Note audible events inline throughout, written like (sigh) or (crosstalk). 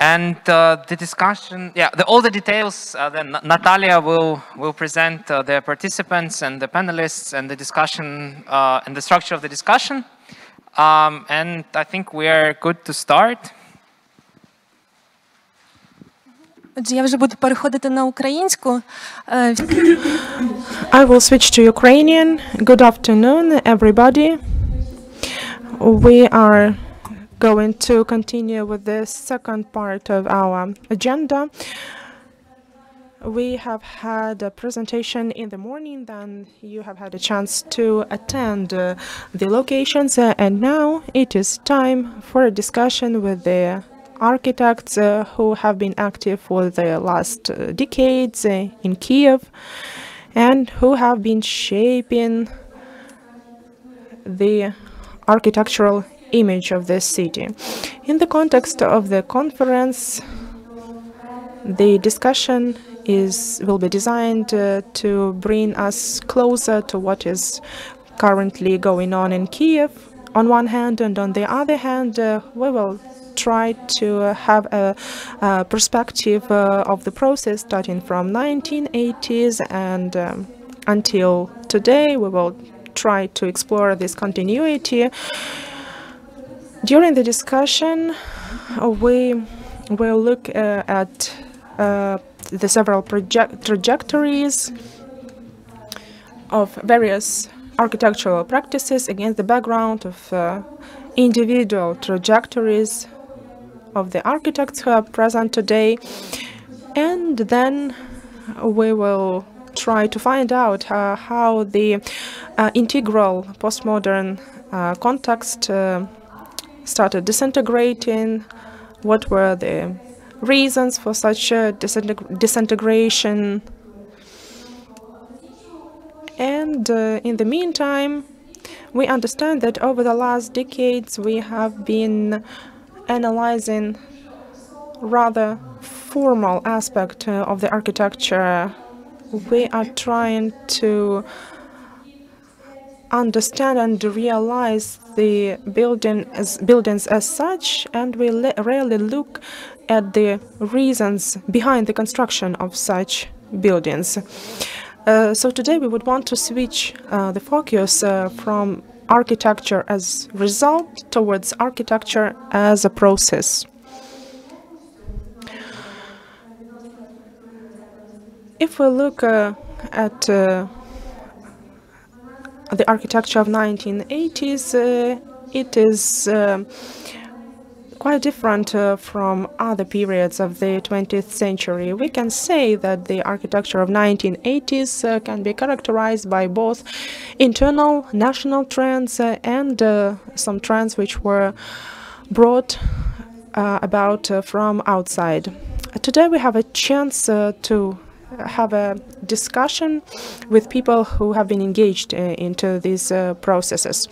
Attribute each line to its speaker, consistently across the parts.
Speaker 1: And uh, the discussion, yeah, the, all the details, uh, then Natalia will, will present uh, the participants and the panelists and the discussion uh, and the structure of the discussion. Um, and I think we are good to start. (coughs)
Speaker 2: Отже, я вже буду переходити на українську.
Speaker 3: I will switch to Ukrainian. Good afternoon, everybody. We are going to continue with the second part of our agenda. We have had a presentation in the morning, then you have had a chance to attend uh, the locations, uh, and now it is time for a discussion with the architects uh, who have been active for the last uh, decades uh, in Kiev and who have been shaping the architectural image of this city. In the context of the conference, the discussion is will be designed uh, to bring us closer to what is currently going on in Kiev on one hand, and on the other hand, uh, we will try to have a, a perspective uh, of the process starting from 1980s and um, until today. We will try to explore this continuity. During the discussion, uh, we will look uh, at uh, the several trajectories of various architectural practices against the background of uh, individual trajectories of the architects who are present today. And then we will try to find out uh, how the uh, integral postmodern context started disintegrating, what were the reasons for such a disinteg disintegration. And uh, in the meantime, we understand that over the last decades we have been analyzing rather formal aspect uh, of the architecture. We are trying to understand and realize the building as buildings as such, and we rarely look at the reasons behind the construction of such buildings. Uh, so today we would want to switch uh, the focus uh, from architecture as result towards architecture as a process. If we look uh, at uh, the architecture of 1980s, uh, it is uh, quite different uh, from other periods of the 20th century. We can say that the architecture of 1980s uh, can be characterized by both internal national trends uh, and uh, some trends which were brought about from outside. Today we have a chance to have a discussion with people who have been engaged into these processes.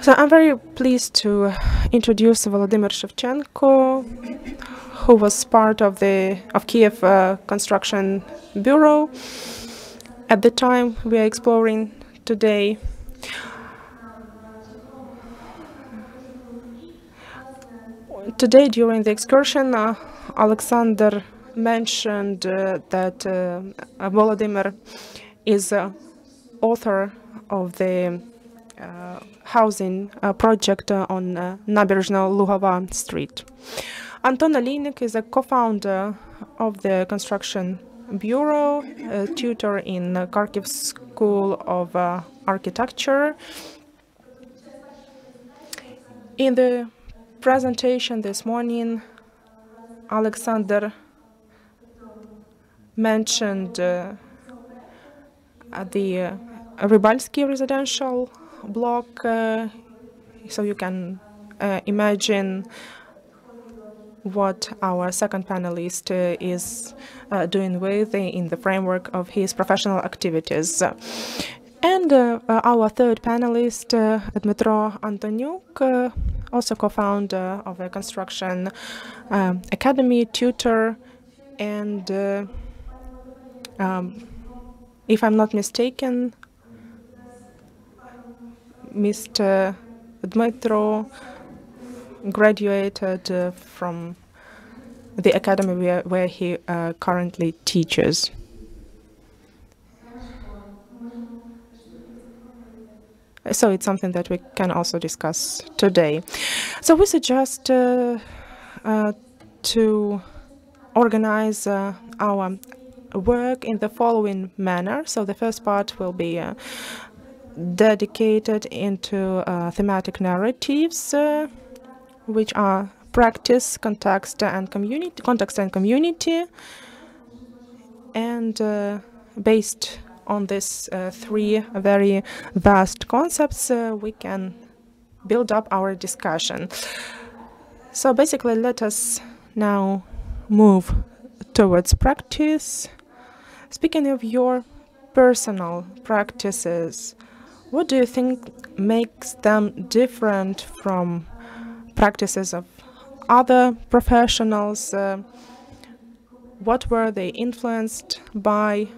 Speaker 3: So I'm very pleased to introduce Volodymyr Shevchenko, who was part of the of Kiev uh, Construction Bureau at the time we are exploring today. Today, during the excursion, uh, Alexander mentioned uh, that uh, Volodymyr is author of the uh, housing uh, project uh, on uh, Naberezhno-Lugova Street. Anton Oliynyk is a co-founder of the Construction Bureau, a tutor in Kharkiv School of uh, Architecture. In the presentation this morning, Alexander mentioned uh, the uh, Rybalsky residential block, uh, so you can imagine what our second panelist uh, is uh, doing with in the framework of his professional activities. And uh, our third panelist, Dmytro Antoniuk, also co-founder of a construction um, academy, tutor, and um, if I'm not mistaken, Mr. Dmytro graduated uh, from the academy where, where he uh, currently teaches. So it's something that we can also discuss today. So we suggest uh, uh, to organize uh, our work in the following manner. So the first part will be uh, dedicated into uh, thematic narratives, uh, which are practice, context, and community, context and community, and based on these uh, three very vast concepts, uh, we can build up our discussion. So basically, let us now move towards practice. Speaking of your personal practices, what do you think makes them different from practices of other professionals? Uh, what were they influenced by?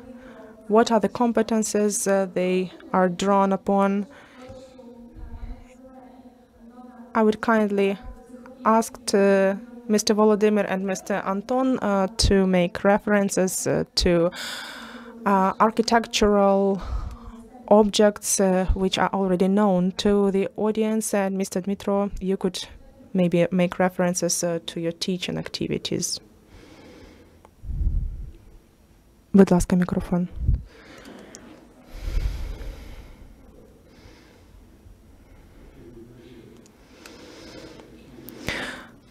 Speaker 3: what are the competences uh, they are drawn upon. I would kindly ask to Mr. Volodymyr and Mr. Anton uh, to make references uh, to uh, architectural objects uh, which are already known to the audience. And Mr. Dmytro, you could maybe make references uh, to your teaching activities. Будь ласка, мікрофон.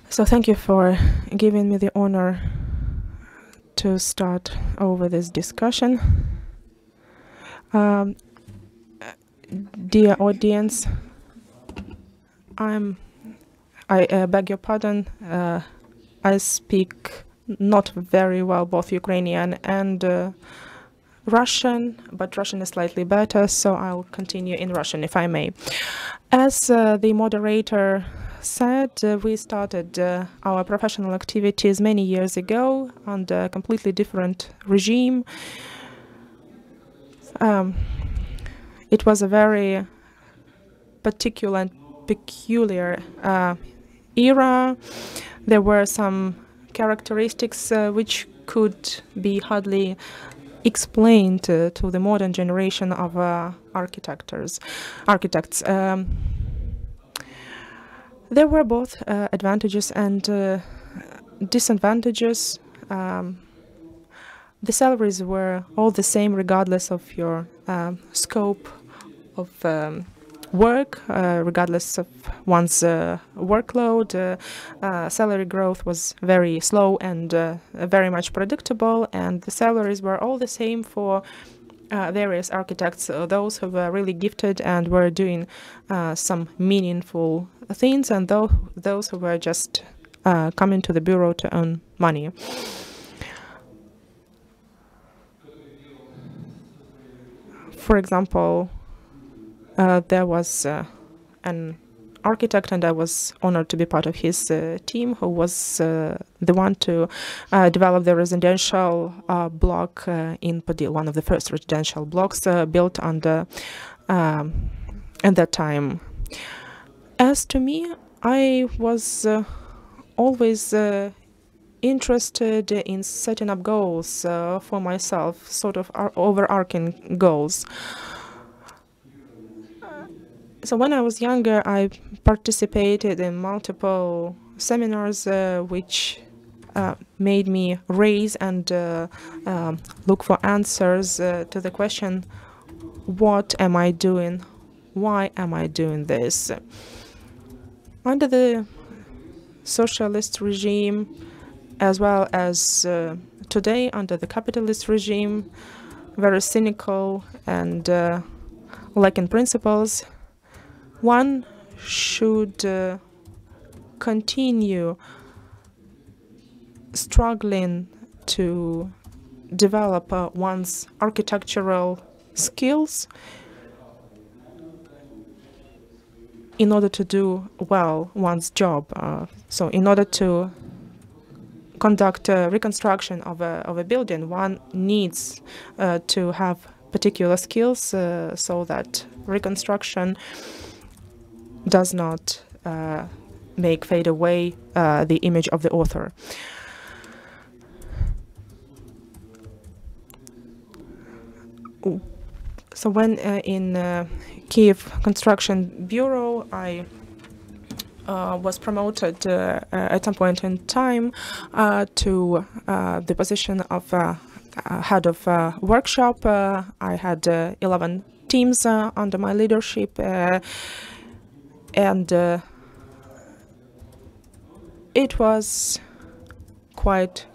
Speaker 3: So thank you for giving me the honor to start over this discussion. Um, dear audience, I'm I uh, beg your pardon. Uh, I speak not very well both Ukrainian and uh, Russian, but Russian is slightly better, so I'll continue in Russian if I may. As uh, the moderator said, uh, we started uh, our professional activities many years ago under a completely different regime. Um, it was a very particular and peculiar uh, era. There were some characteristics uh, which could be hardly explained uh, to the modern generation of uh, architects. Architects. Um, there were both uh, advantages and uh, disadvantages. Um, the salaries were all the same regardless of your um, scope of um, work, uh, regardless of one's uh, workload. Uh, uh, salary growth was very slow and very much predictable, and the salaries were all the same for uh, various architects, uh, those who were really gifted and were doing uh, some meaningful things, and those those who were just coming to the bureau to earn money. For example, there was an architect, and I was honored to be part of his uh, team, who was uh, the one to uh, develop the residential uh, block uh, in Podil, one of the first residential blocks uh, built under um, at that time. As to me, I was always interested in setting up goals for myself, sort of overarching goals. So when I was younger, I participated in multiple seminars uh, which uh, made me raise and uh, um, look for answers uh, to the question, what am I doing? Why am I doing this? Under the socialist regime, as well as uh, today under the capitalist regime, very cynical and uh, lacking principles, one should uh, continue struggling to develop uh, one's architectural skills in order to do well one's job. Uh, so in order to conduct a reconstruction of a, of a building, one needs uh, to have particular skills uh, so that reconstruction does not uh, make fade away uh, the image of the author. So when uh, in Kiev Construction Bureau, I uh, was promoted uh, at some point in time uh, to the position of head of workshop. I had 11 teams under my leadership and it was quite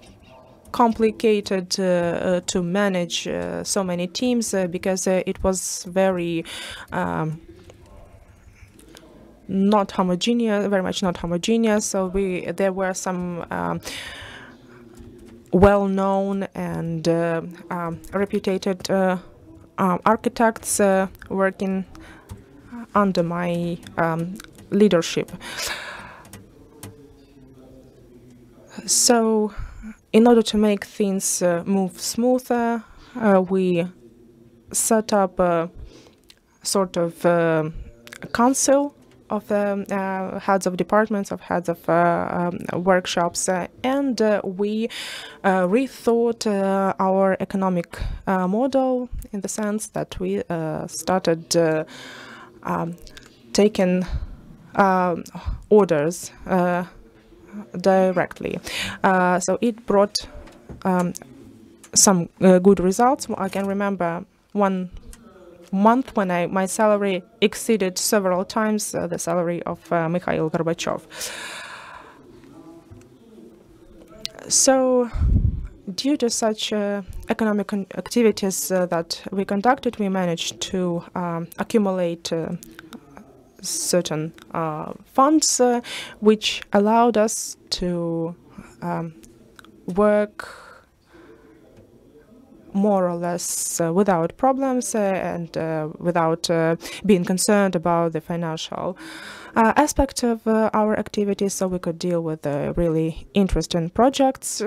Speaker 3: complicated uh, uh, to manage uh, so many teams because it was very um, not homogeneous, very much not homogeneous. So we there were some um, well-known and uh, um, reputed uh, um, architects uh, working under my um, leadership. So in order to make things uh, move smoother, uh, we set up a sort of uh, council of the uh, heads of departments, of heads of uh, um, workshops, uh, and we rethought our economic model in the sense that we started um, taking um, orders directly. Uh, so it brought um, some uh, good results. I can remember one month when I my salary exceeded several times uh, the salary of uh, Mikhail Gorbachev. So, due to such uh, economic activities uh, that we conducted, we managed to um, accumulate certain uh, funds uh, which allowed us to um, work more or less uh, without problems uh, and uh, without uh, being concerned about the financial aspect of our activities so we could deal with really interesting projects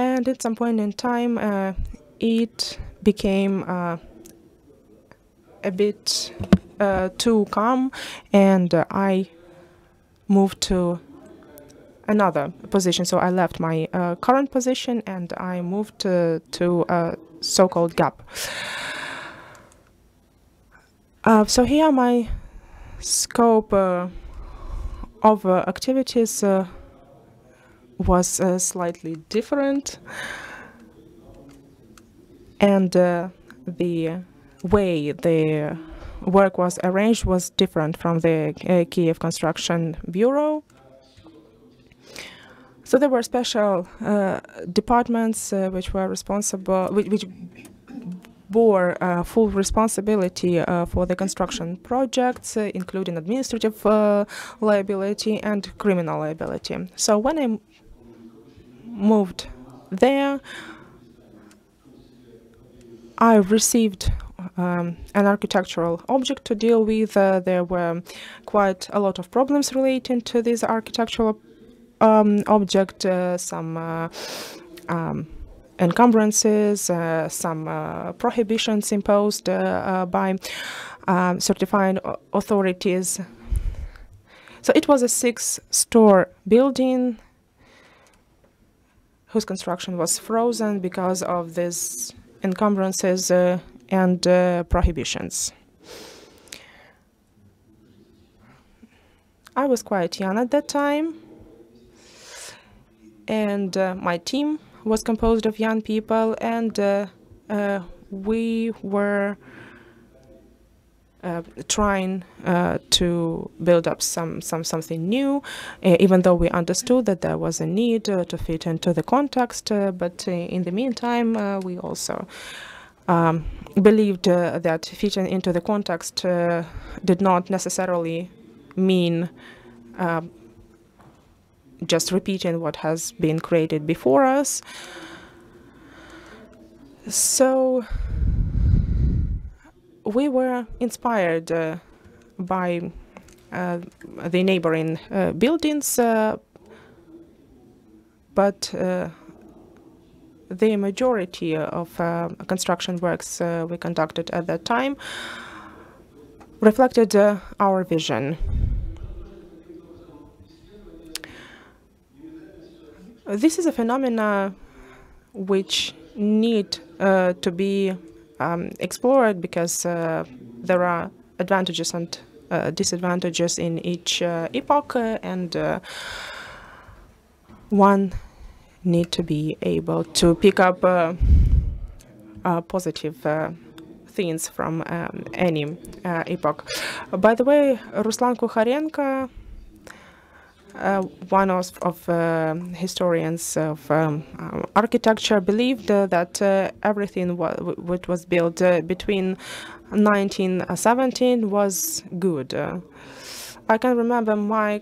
Speaker 3: and at some point in time it became a bit uh, too calm and uh, I moved to another position. So I left my uh, current position and I moved to, to a so-called gap. Uh, so here my scope uh, of uh, activities was slightly different and the way the work was arranged was different from the uh, Kiev Construction Bureau. So there were special uh, departments uh, which were responsible, which, which bore uh, full responsibility uh, for the construction projects, uh, including administrative liability and criminal liability. So when I moved there, I received um, an architectural object to deal with. Uh, there were quite a lot of problems relating to this architectural um, object, uh, some uh, um, encumbrances, uh, some uh, prohibitions imposed uh, by um, certifying authorities. So it was a six-store building whose construction was frozen because of these encumbrances and uh, prohibitions. I was quite young at that time, and uh, my team was composed of young people, and uh, uh we were uh, trying uh, to build up some, some something new, uh, even though we understood that there was a need uh, to fit into the context. but in the meantime, we also um, believed uh, that fitting into the context uh, did not necessarily mean uh, just repeating what has been created before us. So we were inspired uh, by uh, the neighboring uh, buildings, but the majority of uh, construction works uh, we conducted at that time reflected uh, our vision. This is a phenomena which need uh, to be um, explored because uh, there are advantages and uh, disadvantages in each uh, epoch, and one need to be able to pick up positive things from um, any epoch. by the way, Ruslan Kukharenko, uh, one of, of uh, historians of um, uh, architecture, believed uh, that uh, everything which was built between 1917 was good. I can remember my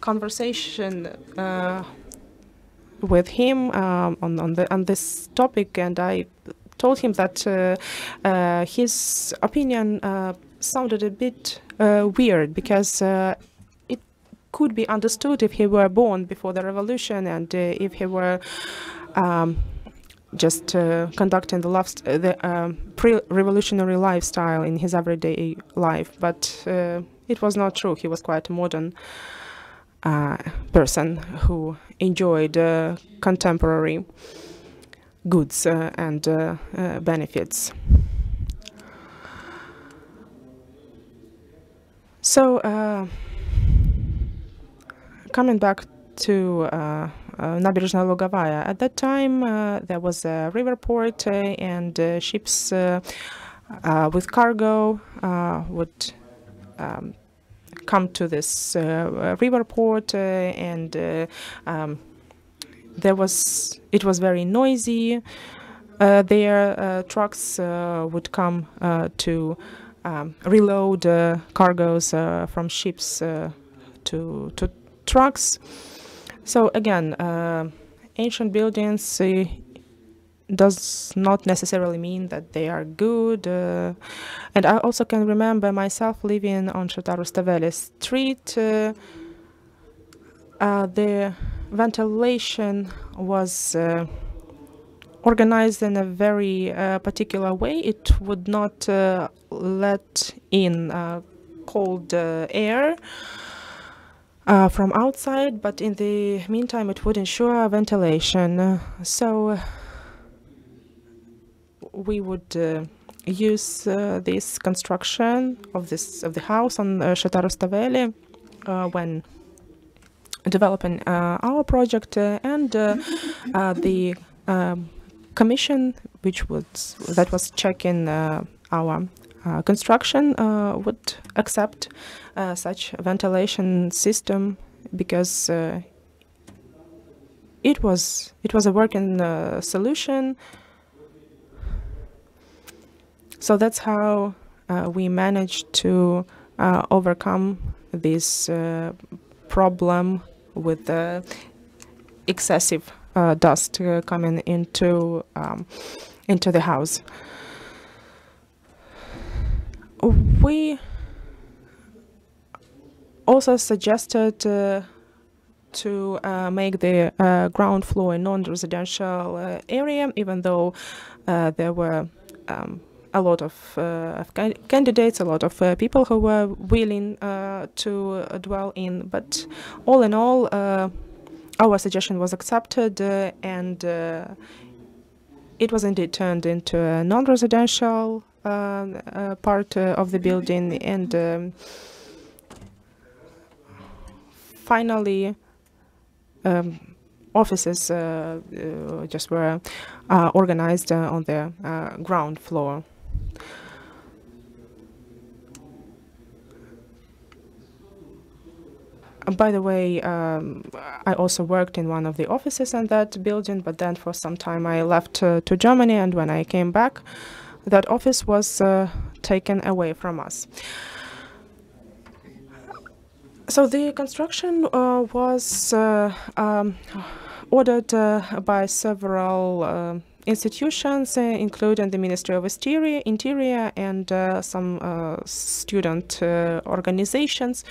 Speaker 3: conversation with him um, on on, the, on this topic, and I told him that uh, uh, his opinion uh, sounded a bit weird because could be understood if he were born before the revolution and uh, if he were um, just uh, conducting the, lifest- uh, the um, pre-revolutionary lifestyle in his everyday life. But uh, it was not true. He was quite a modern uh, person who enjoyed uh, contemporary goods and benefits. So, coming back to uh, uh, At that time, uh, there was a river port uh, and uh, ships uh, uh, with cargo would um, come to this river port and um, there was it was very noisy. their trucks would come to um, reload cargoes from ships to, to trucks so again uh, ancient buildings uh, does not necessarily mean that they are good. Uh, and I also can remember myself living on Shota Rustaveli Street. Uh, uh, the ventilation was uh, organized in a very particular way. It would not let in cold air. Uh, from outside, but in the meantime, it would ensure ventilation. Uh, so, we would uh, use uh, this construction of this of the house on uh, Shota Rustaveli uh, when developing uh, our project uh, and uh, uh, the um, commission which was that was checking uh, our uh, construction uh, would accept uh, such ventilation system because uh, it was it was a working uh, solution so that's how uh, we managed to uh, overcome this uh, problem with the excessive uh, dust uh, coming into um, into the house. We also suggested uh, to uh, make the uh, ground floor a non-residential uh, area, even though uh, there were um, a lot of, uh, of candidates, a lot of people who were willing to dwell in. But all in all, our suggestion was accepted, and it was indeed turned into a non-residential part uh, of the building, and um, finally. Um, offices uh, uh, just were uh, organized uh, on the uh, ground floor. Uh, By the way, um, I also worked in one of the offices in that building, but then for some time I left uh, to Germany, and when I came back, that office was uh, taken away from us. So the construction uh, was uh, um, ordered uh, by several uh, institutions, including the Ministry of Interior, Interior and some student organizations.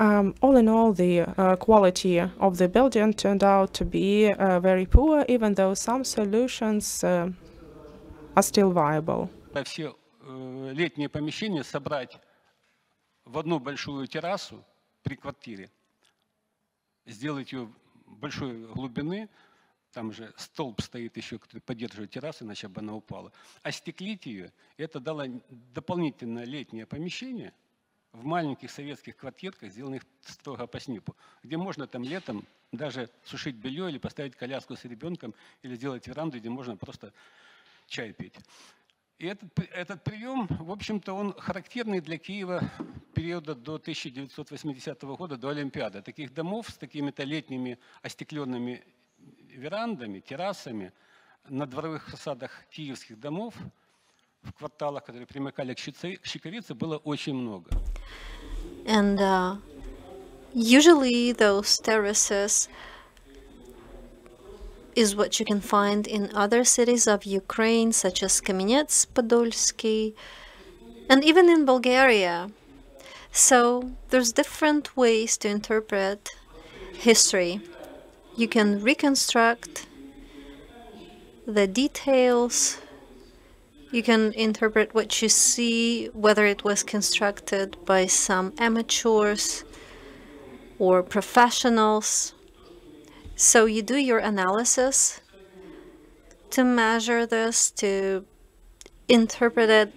Speaker 3: Um, all in all, the uh, quality of the building turned out to be uh, very poor, even though some solutions uh, are still viable.
Speaker 4: все э, летние помещения собрать в одну большую террасу при квартире, сделать ее большой глубины, там же столб стоит еще, который поддерживает террасу, иначе бы она упала. Остеклить ее, это дало дополнительное летнее помещение в маленьких советских квартирках, сделанных строго по СНИПу, где можно там летом даже сушить белье или поставить коляску с ребенком, или сделать веранду, где можно просто чай пить. И этот, этот прием, в общем-то, он характерный для Киева периода до 1980 года, до Олимпиады. Таких домов с такими-то летними остекленными верандами, террасами на дворовых фасадах киевских домов в кварталах, которые примыкали к Щекорице, было очень много.
Speaker 5: And uh, usually those terraces is what you can find in other cities of Ukraine, such as Kamenets Podolsky, and even in Bulgaria. So there's different ways to interpret history. You can reconstruct the details. You can interpret what you see, whether it was constructed by some amateurs or professionals. So you do your analysis to measure this, to interpret it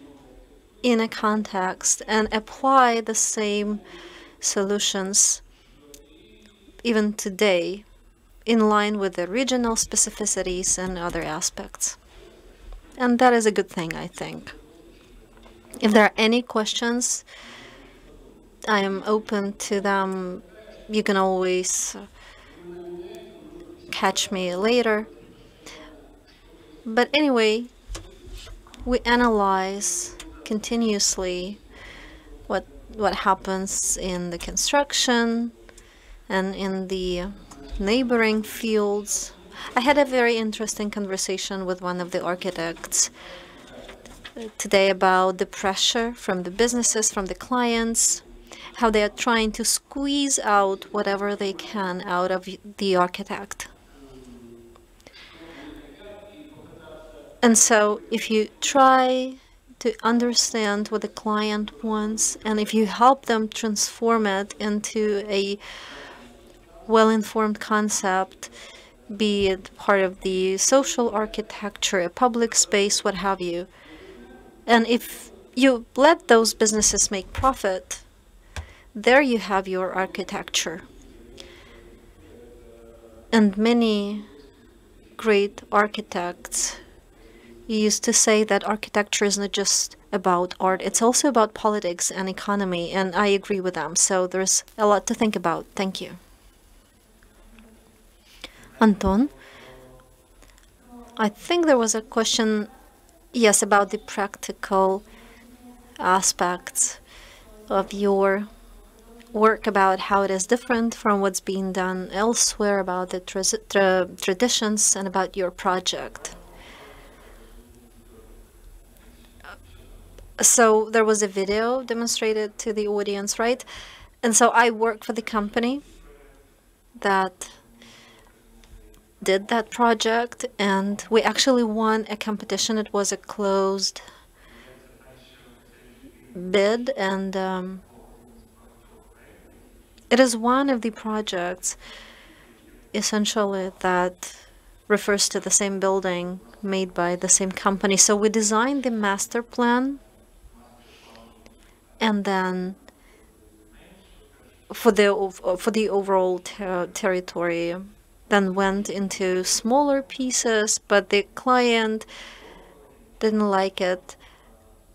Speaker 5: in a context and apply the same solutions even today in line with the regional specificities and other aspects. And that is a good thing, I think. If there are any questions, I am open to them. You can always catch me later. But anyway, we analyze continuously what what happens in the construction and in the neighboring fields. I had a very interesting conversation with one of the architects uh, today about the pressure from the businesses, from the clients, how they are trying to squeeze out whatever they can out of the architect. And so if you try to understand what the client wants and if you help them transform it into a well-informed concept, be it part of the social architecture, a public space, what have you. And if you let those businesses make profit, there you have your architecture. And many great architects used to say that architecture is not just about art, it's also about politics and economy, and I agree with them. So there's a lot to think about. Thank you. Anton, I think there was a question, yes, about the practical aspects of your work about how it is different from what's being done elsewhere, about the tra tra traditions, and about your project. So there was a video demonstrated to the audience, right? And so I work for the company that did that project and we actually won a competition. It was a closed bid and um, it is one of the projects essentially that refers to the same building made by the same company. So we designed the master plan and then for the uh, for the overall ter territory then went into smaller pieces but the client didn't like it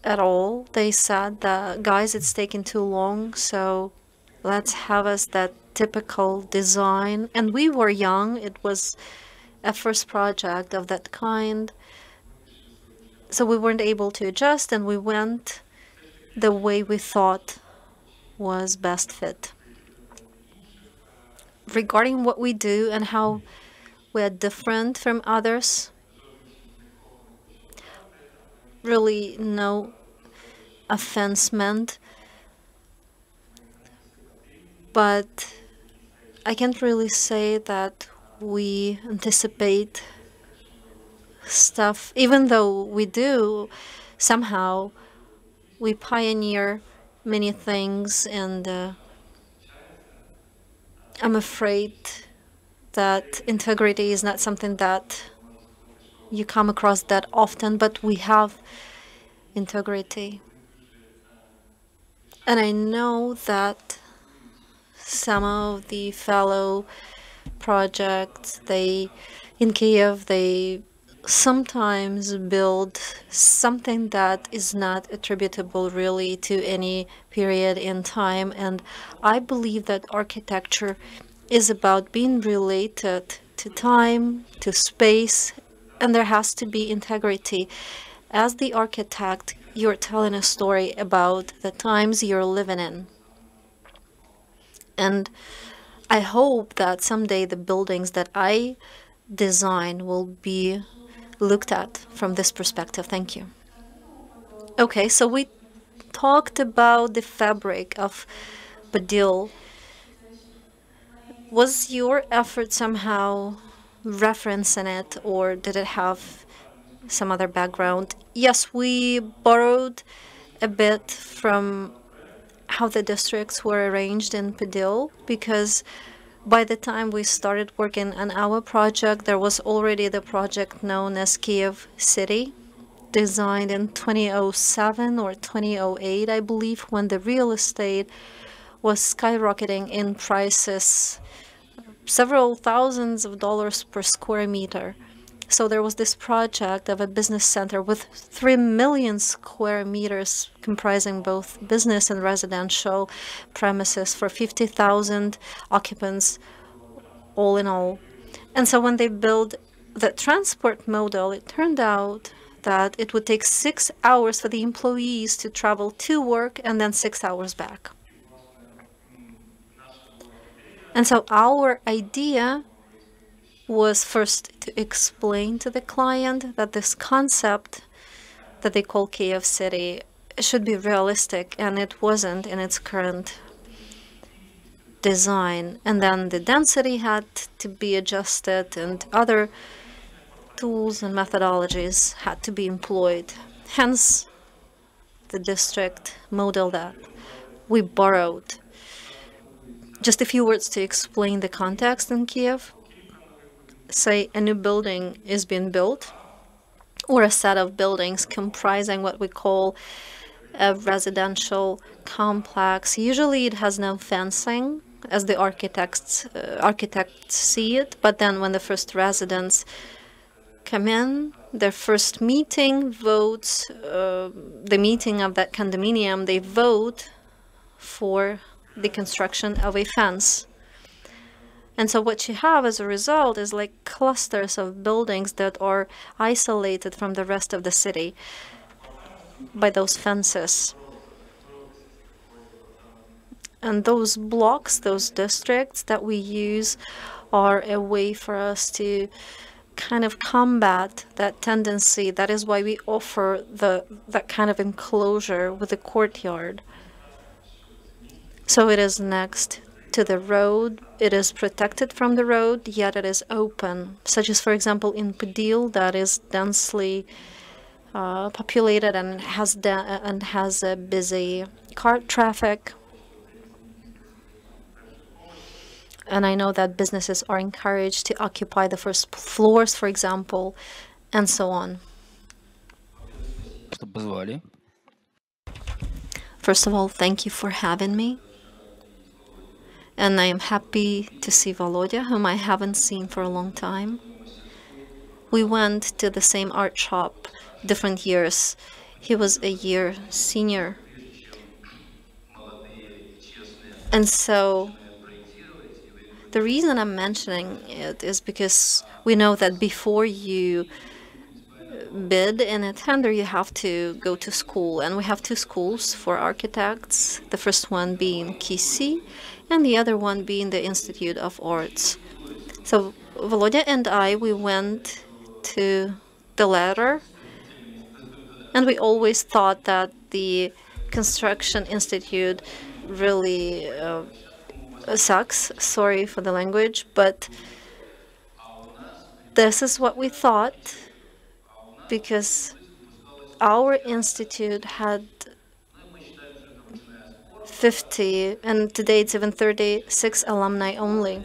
Speaker 5: at all. They said that guys it's taking too long so let's have us that typical design. And we were young. It was a first project of that kind. So we weren't able to adjust and we went the way we thought was best fit. Regarding what we do and how we are different from others, really no offense meant, but I can't really say that we anticipate stuff, even though we do somehow we pioneer many things and uh, I'm afraid that integrity is not something that you come across that often, but we have integrity. And I know that some of the fellow projects, they in Kiev, they sometimes build something that is not attributable really to any period in time. And I believe that architecture is about being related to time, to space, and there has to be integrity. As the architect, you're telling a story about the times you're living in. And I hope that someday the buildings that I design will be looked at from this perspective. Thank you. Okay, so we talked about the fabric of Podil. Was your effort somehow referencing it, or did it have some other background? Yes, we borrowed a bit from how the districts were arranged in Podil because by the time we started working on our project, there was already the project known as Kiev City, designed in 2007 or 2008, I believe, when the real estate was skyrocketing in prices, several thousands of dollars per square meter. So there was this project of a business center with 3 million square meters comprising both business and residential premises for 50,000 occupants all in all. And so when they built the transport model, it turned out that it would take six hours for the employees to travel to work and then six hours back. And so our idea was first to explain to the client that this concept that they call Kiev City should be realistic, and it wasn't in its current design. And then the density had to be adjusted, and other tools and methodologies had to be employed. Hence, the district model that we borrowed. Just a few words to explain the context in Kiev say a new building is being built or a set of buildings comprising what we call a residential complex. Usually it has no fencing as the architects uh, architects see it, but then when the first residents come in, their first meeting votes, uh, the meeting of that condominium, they vote for the construction of a fence. And so what you have as a result is like clusters of buildings that are isolated from the rest of the city by those fences. And those blocks, those districts that we use are a way for us to kind of combat that tendency. That is why we offer the that kind of enclosure with a courtyard. So it is next to the road. It is protected from the road, yet it is open, such as, for example, in Podil, that is densely uh, populated and has and has a busy car traffic. And I know that businesses are encouraged to occupy the first floors, for example, and so on. First of all, thank you for having me and I am happy to see Volodya, whom I haven't seen for a long time. We went to the same art shop different years. He was a year senior. And so the reason I'm mentioning it is because we know that before you bid in a tender, you have to go to school. And we have two schools for architects, the first one being KISI and the other one being the Institute of Arts. So Volodya and I, we went to the latter, and we always thought that the Construction Institute really uh, sucks. Sorry for the language, but this is what we thought because our institute had 50, and today it's even 36 alumni only.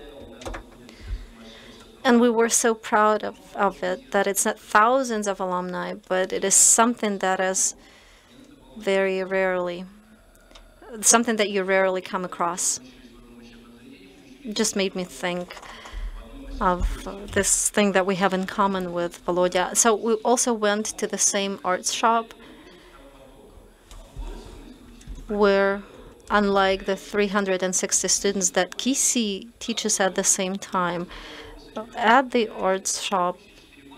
Speaker 5: and we were so proud of, of it that it's not thousands of alumni, but it is something that is very rarely, something that you rarely come across. Just made me think of uh, this thing that we have in common with Volodya. So we also went to the same arts shop where unlike the 360 students that Kisi teaches at the same time, at the arts shop,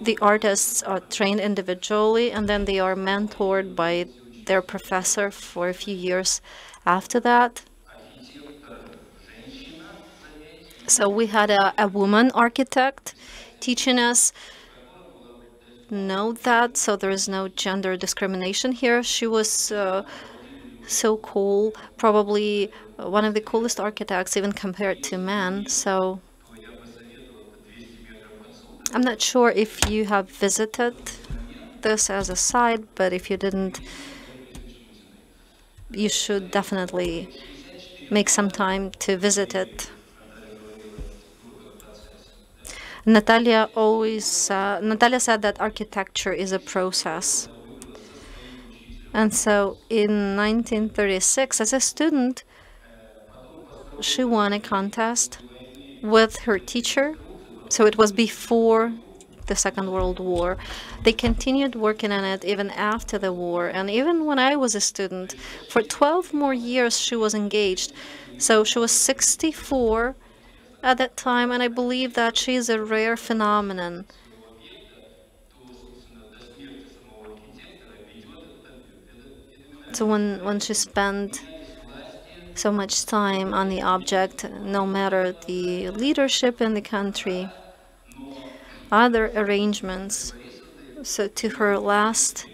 Speaker 5: the artists are trained individually and then they are mentored by their professor for a few years after that. So we had a, a woman architect teaching us. know that, so there is no gender discrimination here. She was uh, so cool, probably one of the coolest architects, even compared to men. So I'm not sure if you have visited this as a site, but if you didn't, you should definitely make some time to visit it. Natalia always, uh, Natalia said that architecture is a process. And so in 1936, as a student, she won a contest with her teacher. So it was before the Second World War. They continued working on it even after the war. And even when I was a student, for 12 more years she was engaged. So she was 64 at that time, and I believe that she is a rare phenomenon. So when, when she spent so much time on the object, no matter the leadership in the country, other arrangements, so to her last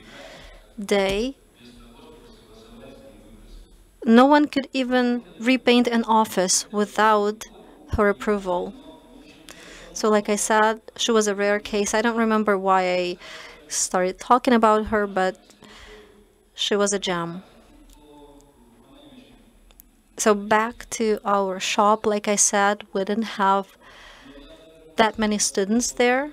Speaker 5: day, no one could even repaint an office without her approval. So like I said, she was a rare case. I don't remember why I started talking about her, but she was a gem. So back to our shop, like I said, we didn't have that many students there.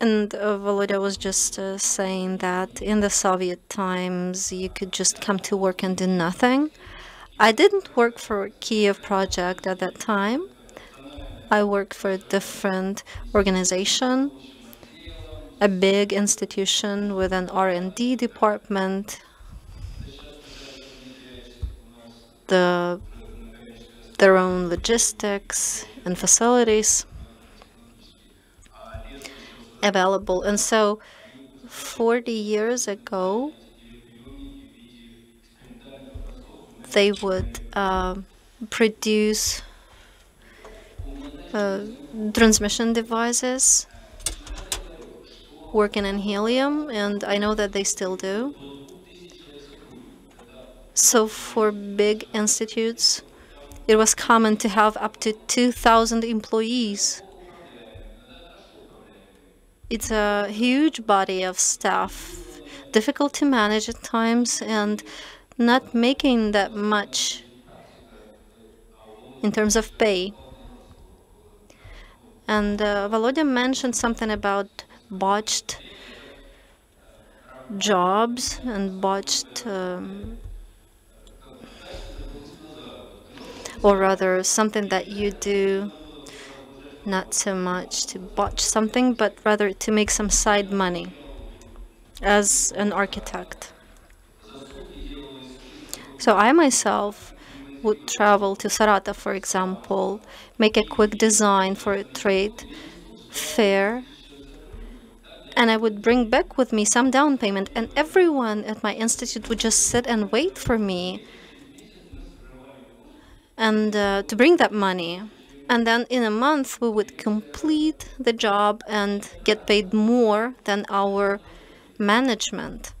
Speaker 5: And uh, Volodya was just uh, saying that in the Soviet times, you could just come to work and do nothing. I didn't work for Kiev project at that time. I worked for a different organization, a big institution with an R&D department. The, their own logistics and facilities available. And so 40 years ago, they would uh, produce uh, transmission devices working in helium, and I know that they still do. So for big institutes, it was common to have up to 2,000 employees. It's a huge body of staff, difficult to manage at times, and not making that much in terms of pay. And uh, Volodya mentioned something about botched jobs and botched, um, or rather something that you do not so much to botch something, but rather to make some side money as an architect. So I myself would travel to Saratov, for example, make a quick design for a trade fair, and I would bring back with me some down payment, and everyone at my institute would just sit and wait for me and uh, to bring that money. And then in a month, we would complete the job and get paid more than our management.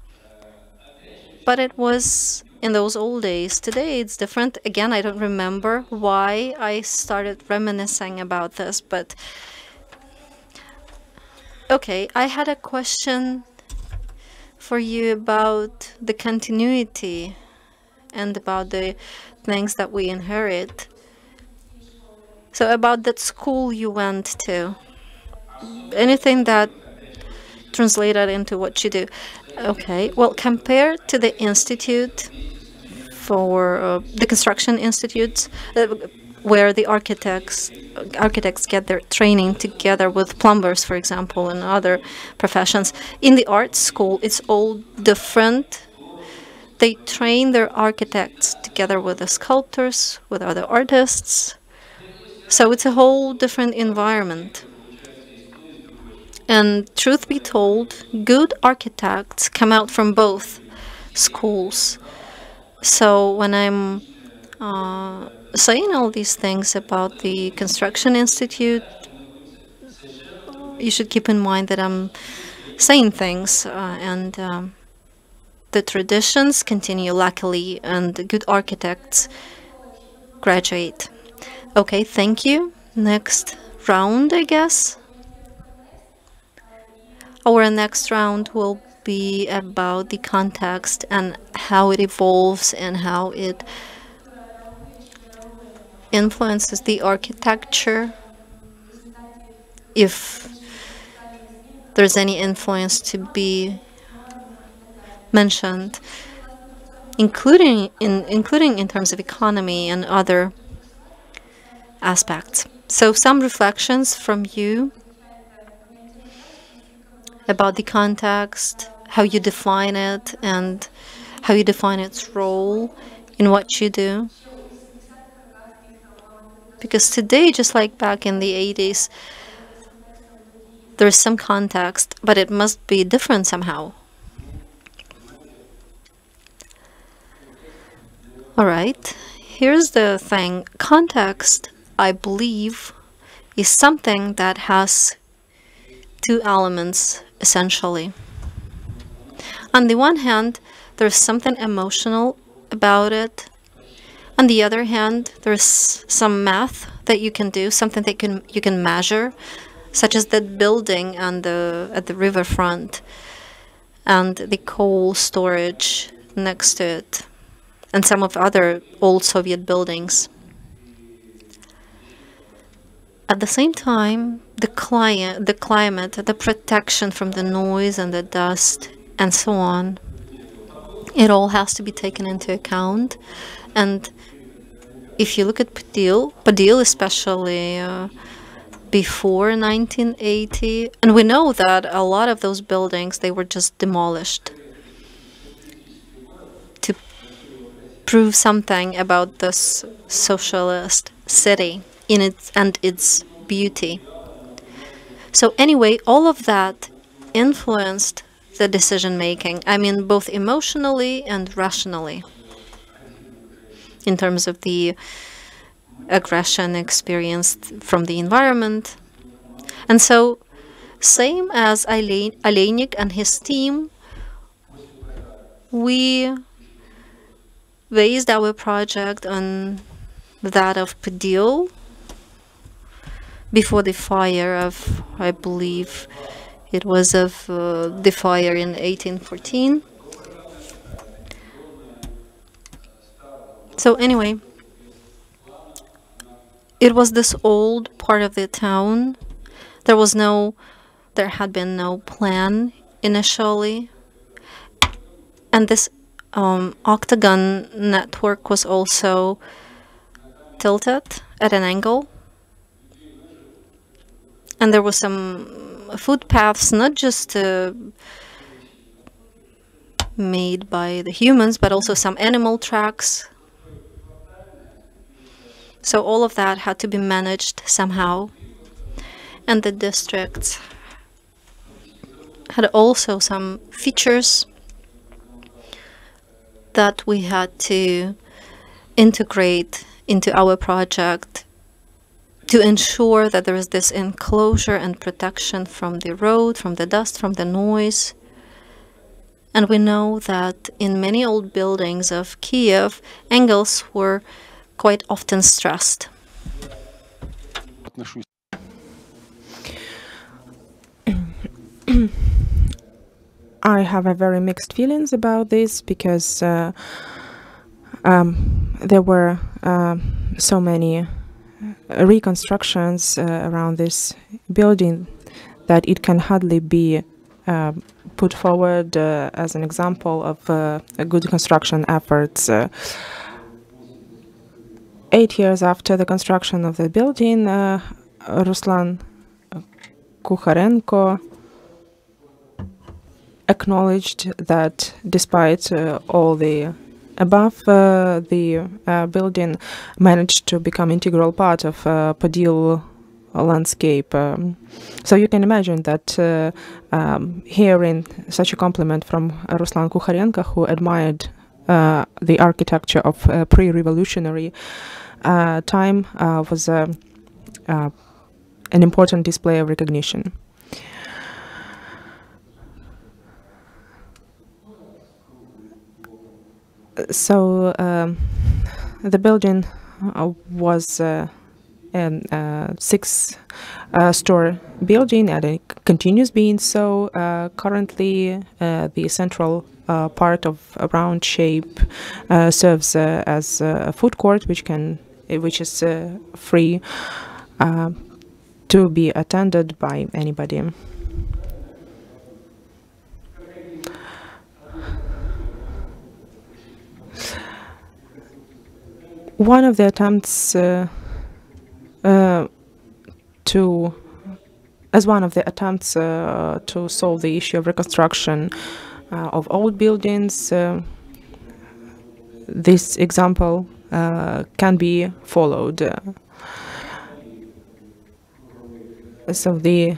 Speaker 5: But it was in those old days. Today it's different. Again, I don't remember why I started reminiscing about this, but okay, I had a question for you about the continuity and about the things that we inherit. So about that school you went to, anything that translated into what you do. Okay, well, compared to the institute for uh, the construction institutes, uh, where the architects architects get their training together with plumbers, for example, and other professions. In the art school, it's all different. They train their architects together with the sculptors, with other artists. So it's a whole different environment. And truth be told, good architects come out from both schools. So when I'm uh, saying all these things about the Construction Institute, you should keep in mind that I'm saying things uh, and um, the traditions continue luckily and good architects graduate. Okay, thank you. Next round, I guess. Our next round will be about the context and how it evolves and how it influences the architecture. If there's any influence to be mentioned, including in including in terms of economy and other aspects. So some reflections from you about the context, how you define it, and how you define its role in what you do. Because today, just like back in the 80s, there's some context, but it must be different somehow. All right, here's the thing context, I believe, is something that has two elements essentially. On the one hand, there's something emotional about it. On the other hand, there's some math that you can do, something that can you can measure, such as that building on the at the riverfront and the coal storage next to it, and some of other old Soviet buildings. At the same time, the, cli- the climate, the protection from the noise and the dust, and so on, it all has to be taken into account. And if you look at Podil, Podil especially uh, before 1980, and we know that a lot of those buildings, they were just demolished to prove something about this socialist city in its and its beauty. So anyway, all of that influenced the decision making. I mean, both emotionally and rationally, in terms of the aggression experienced from the environment. And so, same as Oliynyk and his team, we based our project on that of Podil before the fire of, I believe, it was of uh, the fire in 1814. So anyway, it was this old part of the town. There was no, there had been no plan initially. And this um, octagon network was also tilted at an angle and there were some footpaths not just uh, made by the humans but also some animal tracks. So all of that had to be managed somehow. And the district had also some features that we had to integrate into our project to ensure that there is this enclosure and protection from the road, from the dust, from the noise. And we know that in many old buildings of Kiev, angles were quite often stressed.
Speaker 3: I have a very mixed feelings about this because uh, um, there were uh, so many reconstructions around this building that it can hardly be uh, put forward uh, as an example of uh, good construction efforts. eight years after the construction of the building, Ruslan Kukharenko acknowledged that despite uh, all the above, uh, the uh, building managed to become integral part of Podil landscape. Um, so you can imagine that uh, um, hearing such a compliment from Ruslan Kukharenko, who admired uh, the architecture of uh, pre-revolutionary uh, time, uh, was uh, an important display of recognition. So um, the building was a uh, six uh, store building and it continues being so. Uh, currently, the central part of a round shape serves as a food court, which can which is free to be attended by anybody. One of the attempts uh, uh, to as one of the attempts uh, to solve the issue of reconstruction uh, of old buildings. this example can be followed. so the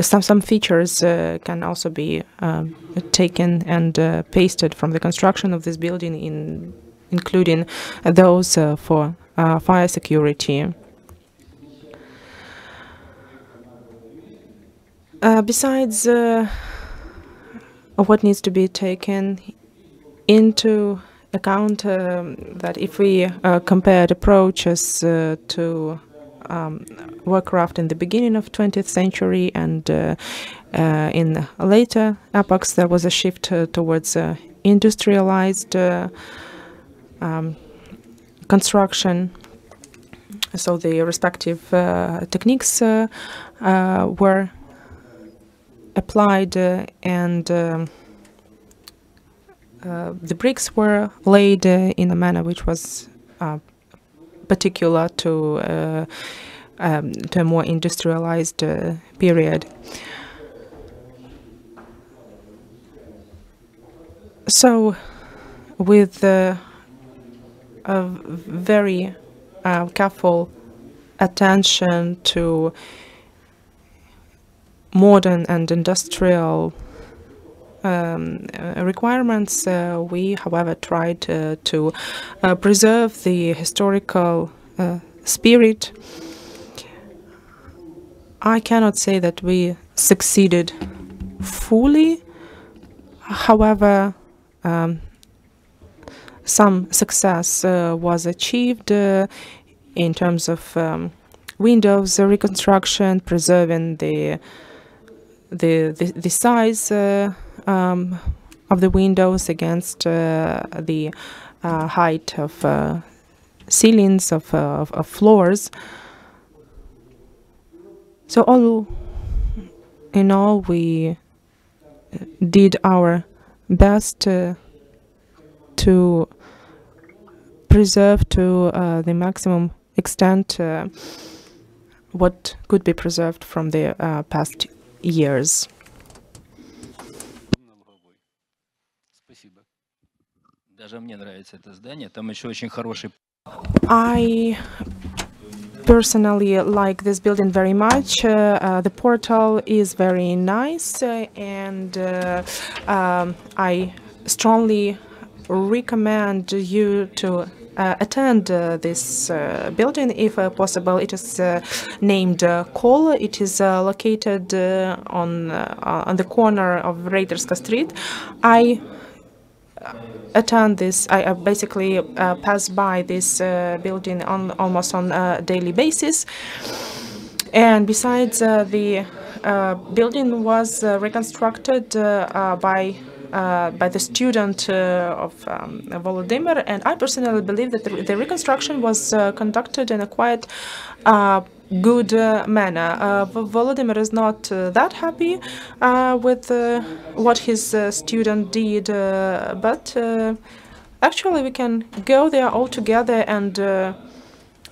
Speaker 3: some some features uh, can also be taken and uh, pasted from the construction of this building in including those uh, for uh, fire security. Uh, besides uh, what needs to be taken into account um, that if we uh, compared approaches uh, to um, warcraft in the beginning of 20th century and uh, uh, in later epochs there was a shift towards industrialized um, construction. So the respective uh, techniques uh, uh, were applied and um, the bricks were laid in a manner which was particular to uh, um, to a more industrialized uh, period. So, with uh, a very uh, careful attention to modern and industrial um, uh, requirements. Uh, we, however, tried uh, to uh, preserve the historical uh, spirit. I cannot say that we succeeded fully. However, um, some success uh, was achieved uh, in terms of um, windows reconstruction, preserving the the the, the size uh, um, of the windows against the height of ceilings of, of, of floors. So all in all, we did our best uh, to preserve to uh, the maximum extent uh, what could be preserved from the uh, past years. I personally like this building very much. Uh, uh, the portal is very nice uh, and um, I strongly recommend you to uh, attend uh, this uh, building if uh, possible. It is uh, named uh. It is located on on the corner of Reitarska Street. I attend this. I basically pass by this building on almost on a daily basis. And besides, the building was reconstructed by uh, by the student uh, of um, Volodymyr, and I personally believe that the, the reconstruction was uh, conducted in a quite uh, good uh, manner. Uh, Volodymyr is not uh, that happy uh, with uh, what his uh, student did, but actually we can go there all together and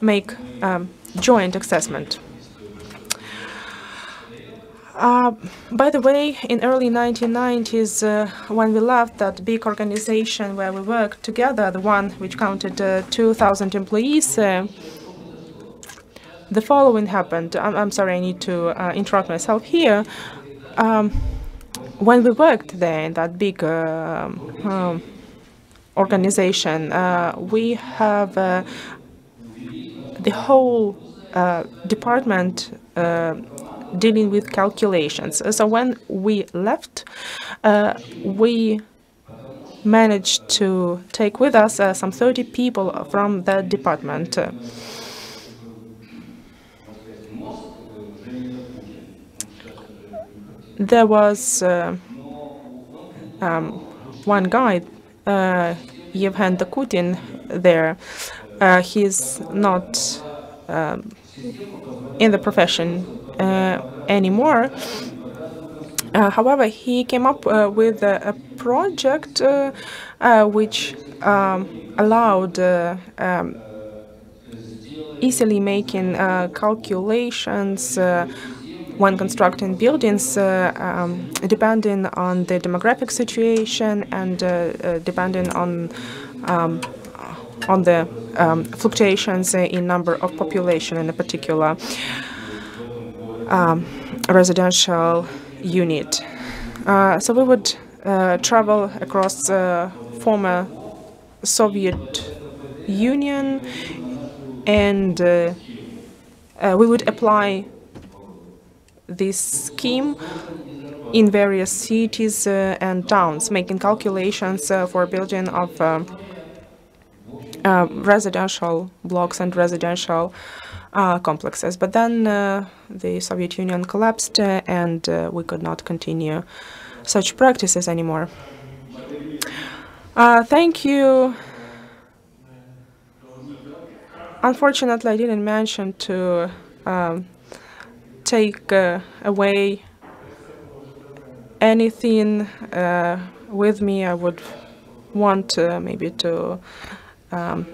Speaker 3: make um, joint assessment. Uh, by the way, in early 1990s, uh, when we left that big organization where we worked together, the one which counted uh, 2,000 employees, uh, the following happened. I'm, I'm, sorry, I need to uh, interrupt myself here. Um, when we worked there in that big um, organization, we have the whole department dealing with calculations. So when we left, uh, we managed to take with us uh, some 30 people from that department. there was uh, um, one guy, uh, Yevhen Dakutin, there. Uh, he's not um, in the profession anymore. Uh, however, he came up uh, with a, a project which um, allowed um, easily making calculations when constructing buildings, uh, um, depending on the demographic situation and uh, uh, depending on um, on the um, fluctuations in number of population in a particular um, residential unit. Uh, so we would uh, travel across former Soviet Union and uh, uh we would apply this scheme in various cities uh, and towns, making calculations uh, for building of residential blocks and residential uh, complexes. But then uh, the Soviet Union collapsed uh, and we could not continue such practices anymore. thank you. Unfortunately, I didn't mention to um, take uh, away anything uh, with me. I would want uh, maybe to um,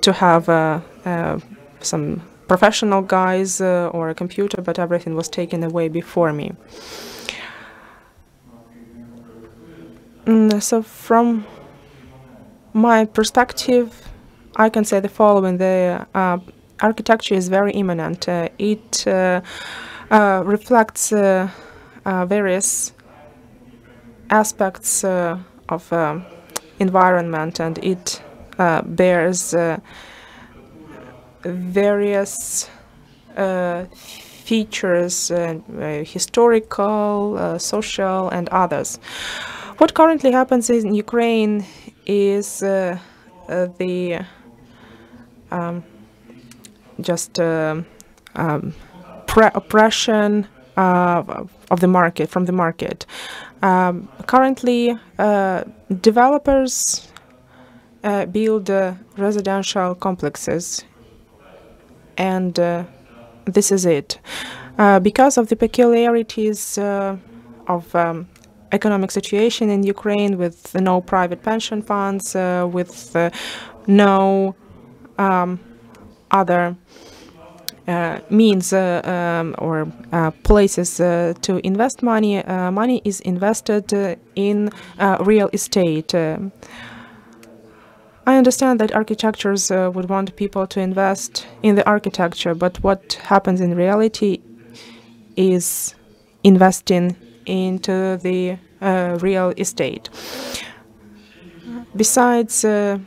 Speaker 3: to have some professional guys uh, or a computer, but everything was taken away before me. Mm, so from my perspective, I can say the following. The uh, architecture is very immanent. Uh, it uh, uh reflects uh, various aspects of environment and it bears various uh, features, uh, uh, historical, social, and others. What currently happens in Ukraine is the um, just um, oppression uh, of the market from the market. Um, currently, uh, developers uh, build residential complexes and uh, this is it. Uh, because of the peculiarities uh, of um, economic situation in Ukraine with no private pension funds, with no um, other uh, means uh, um, or uh, places to invest money, money is invested in real estate. I understand that architectures uh, would want people to invest in the architecture, but what happens in reality is investing into the uh, real estate. Besides, uh,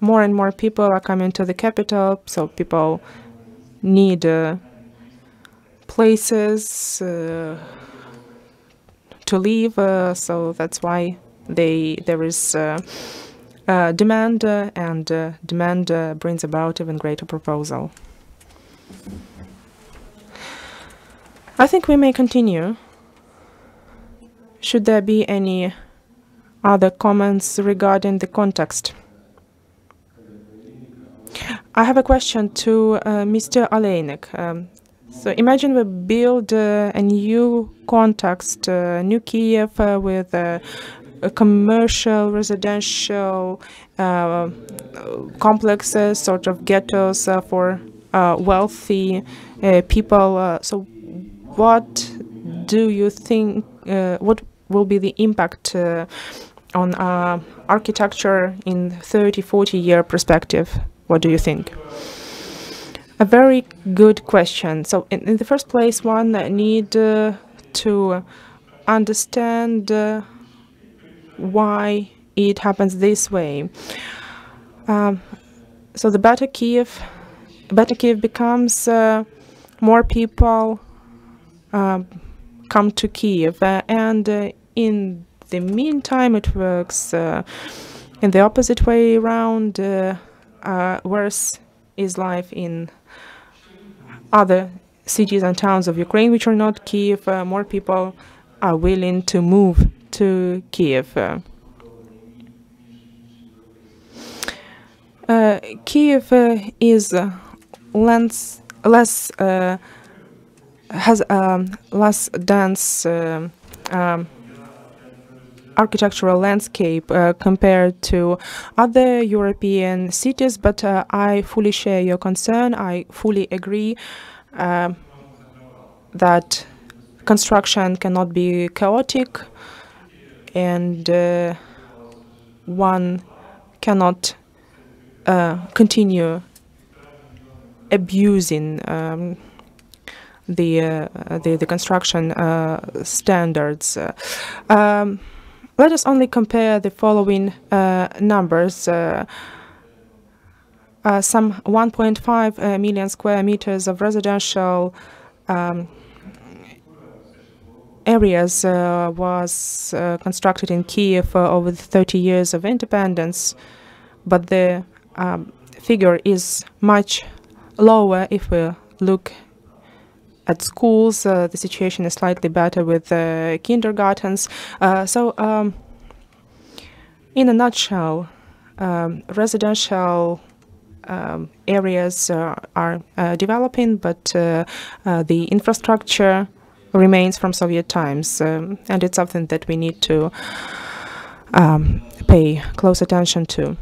Speaker 3: more and more people are coming to the capital, so people need uh, places uh, to live, uh, so that's why they there is uh, demand uh, and uh, demand brings about even greater proposal. I think we may continue. Should there be any other comments regarding the context? I have a question to uh, Mr. Oliynyk. Um, so imagine we build uh, a new context, uh, new Kiev uh, with uh, commercial, residential uh, complexes, sort of ghettos uh, for uh, wealthy people. So, what do you think? What will be the impact on architecture in 30, 40 year perspective? What do you think? A very good question. So, in, in the first place, one need uh, to understand uh, why it happens this way. Um, so, the better Kiev, better Kiev becomes, uh, more people um, come to Kiev, uh, and uh, in the meantime, it works uh, in the opposite way around. Uh, uh, worse is life in other cities and towns of Ukraine, which are not Kiev. Uh, more people are willing to move to Kiev. Uh, uh, Kiev uh, is uh, less, less uh, has um, less dense um, architectural landscape uh, compared to other European cities, but uh, I fully share your concern. I fully agree um that construction cannot be chaotic and uh, one cannot uh, continue abusing um, the, uh, the the construction uh, standards. Uh, um, let us only compare the following numbers. Some 1.5 uh, million square meters of residential um, areas uh, was uh, constructed in Kiev over the 30 years of independence, but the um, figure is much lower if we look at schools. Uh, the situation is slightly better with uh, kindergartens. Uh, so, um, in a nutshell, um, residential um, areas uh, are developing, but the infrastructure remains from Soviet times, um, and it's something that we need to um, pay close attention to.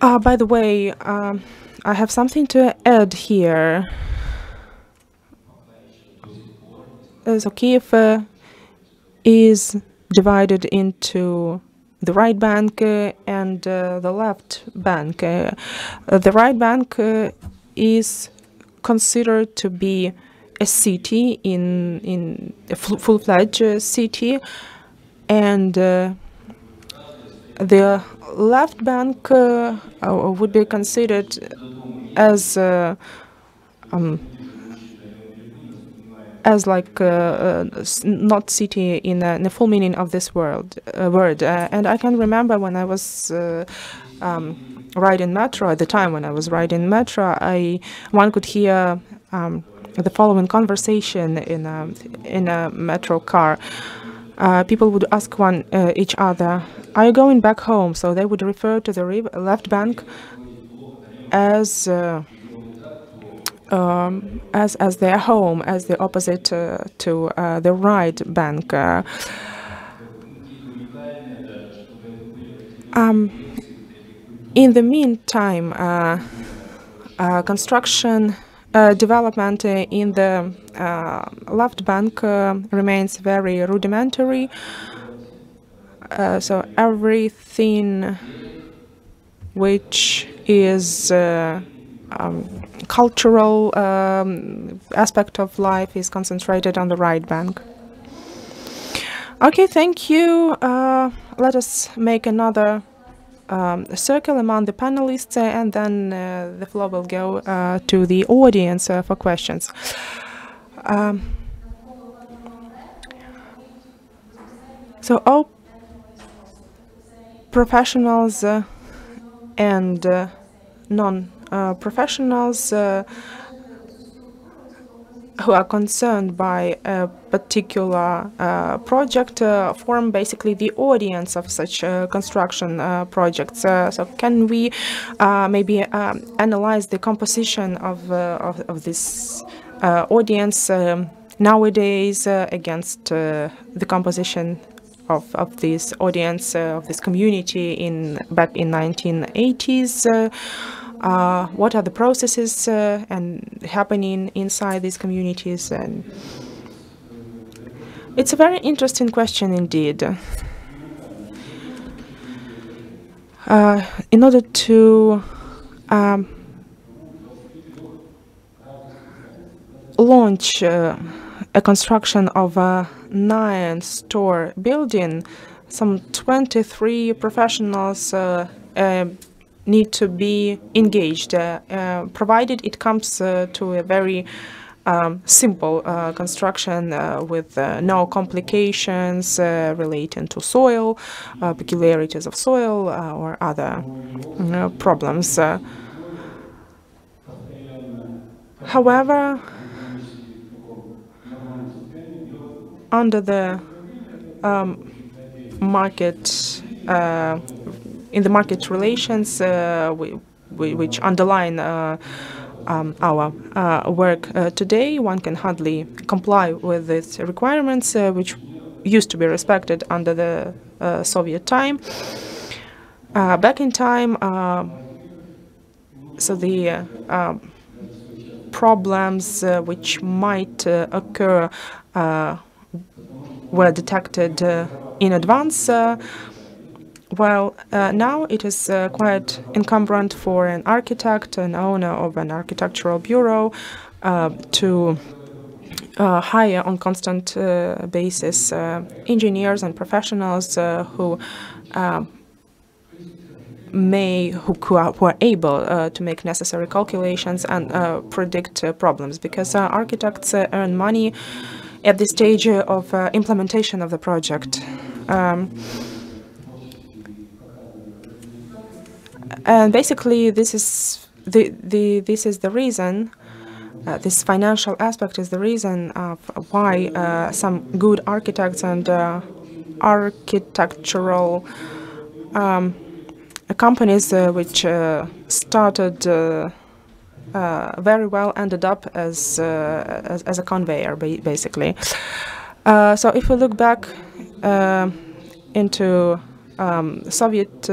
Speaker 3: Uh, by the way, um, I have something to add here. Uh, so Kiev uh, is divided into the right bank uh, and uh, the left bank. Uh, the right bank is considered to be a city in in a full- full-fledged uh, city, and uh, the left bank uh, uh, would be considered as uh, um, as like uh, uh, not city in, in the full meaning of this word word. And I can remember when I was. Um, riding metro at the time when I was riding metro, I one could hear um, the following conversation in a in a metro car. Uh, people would ask one uh, each other, "Are you going back home?" So they would refer to the left bank as uh, um, as as their home, as the opposite uh, to uh, the right bank. Uh, um, in the meantime, uh, uh, construction uh, development in the left bank remains very rudimentary. So everything which is um, cultural um, aspect of life is concentrated on the right bank. Okay, thank you. Uh, let us make another um, circle among the panelists, uh, and then uh, the floor will go uh, to the audience for questions. Um, so, all professionals and non professionals uh, who are concerned by particular uh, project uh, form basically the audience of such uh, construction uh, projects. Uh, so can we uh, maybe um, analyze the composition of, of, of, this audience um, nowadays against the composition of, of this audience, of this community in back in 1980s? uh, what are the processes and happening inside these communities and it's a very interesting question indeed. Uh, in order to um, launch uh, a construction of a nine store building some 23 professionals uh, uh, need to be engaged, uh, uh, provided it comes to a very um, simple uh, construction uh, with uh, no complications relating to soil, peculiarities of soil, or other problems. however, under the um, market in the market relations uh, we, we, which underline uh, um, our uh, work today, one can hardly comply with these requirements, which used to be respected under the Soviet time. back in time, so the problems uh, which might uh, occur uh, were detected in advance. Well, uh, now it is uh, quite encumbrant for an architect, an owner of an architectural bureau, uh, to uh, hire on constant uh, basis uh, engineers and professionals who may who, who, are, able to make necessary calculations and predict problems because architects earn money at the stage of implementation of the project. Um, and basically this is the the this is the reason uh, this financial aspect is the reason of why uh, some good architects and uh, architectural um, companies uh, which uh, started uh, very well ended up as as, as, a conveyor basically. So if we look back into um, Soviet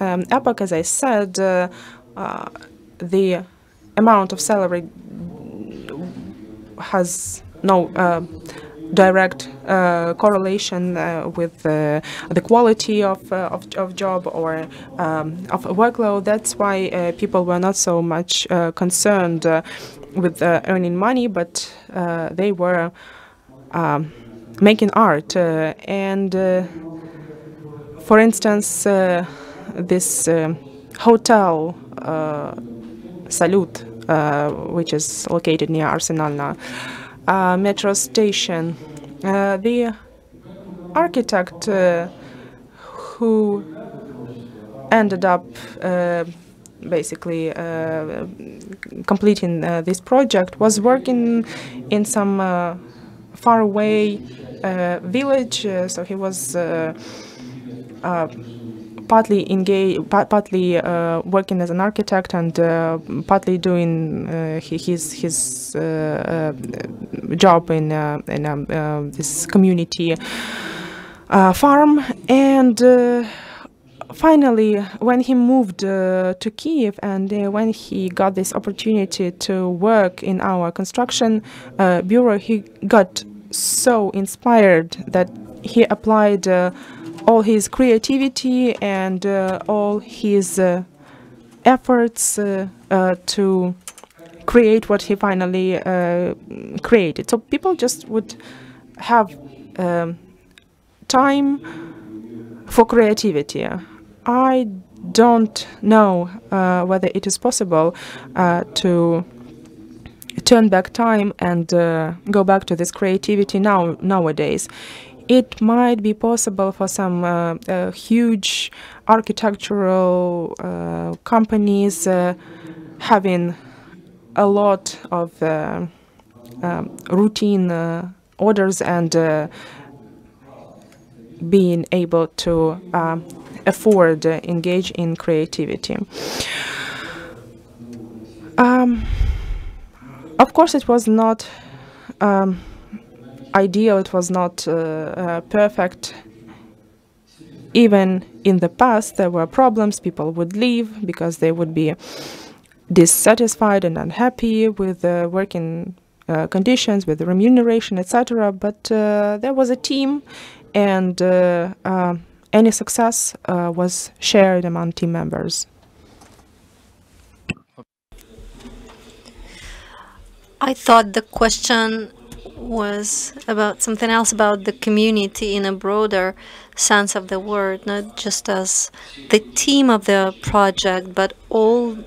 Speaker 3: um, epoch, as I said, uh, uh, the amount of salary has no uh, direct uh, correlation uh, with uh, the quality of, of, of, job or um, of workload. That's why people were not so much concerned with earning money, but they were um, making art. and for instance, this uh, hotel uh, Salut, uh, which is located near Arsenalna metro station. the architect who ended up basically uh, completing uh, this project was working in some uh, faraway village so he was partly engaged, partly uh, working as an architect and uh, partly doing uh, his his uh, uh, job in in um, this community farm and. Finally, when he moved to Kiev and when he got this opportunity to work in our construction bureau, he got so inspired that he applied all his creativity and uh, all his uh, efforts uh, to create what he finally created. So people just would have um, time for creativity. I don't know uh, whether it is possible uh, to turn back time and uh, go back to this creativity now nowadays it might be possible for some uh, uh, huge architectural uh, companies having a lot of um, routine uh, orders and uh, being able to afford uh, engage in creativity. Um, of course, it was not um, ideal. It was not uh, uh, perfect. Even in the past, there were problems. People would leave because they would be dissatisfied and unhappy with the working uh, conditions, with the remuneration, etc. But uh, there was a team, and uh, uh, any success was shared among team members.
Speaker 5: I thought the question was about something else about the community in a broader sense of the word, not just as the team of the project, but all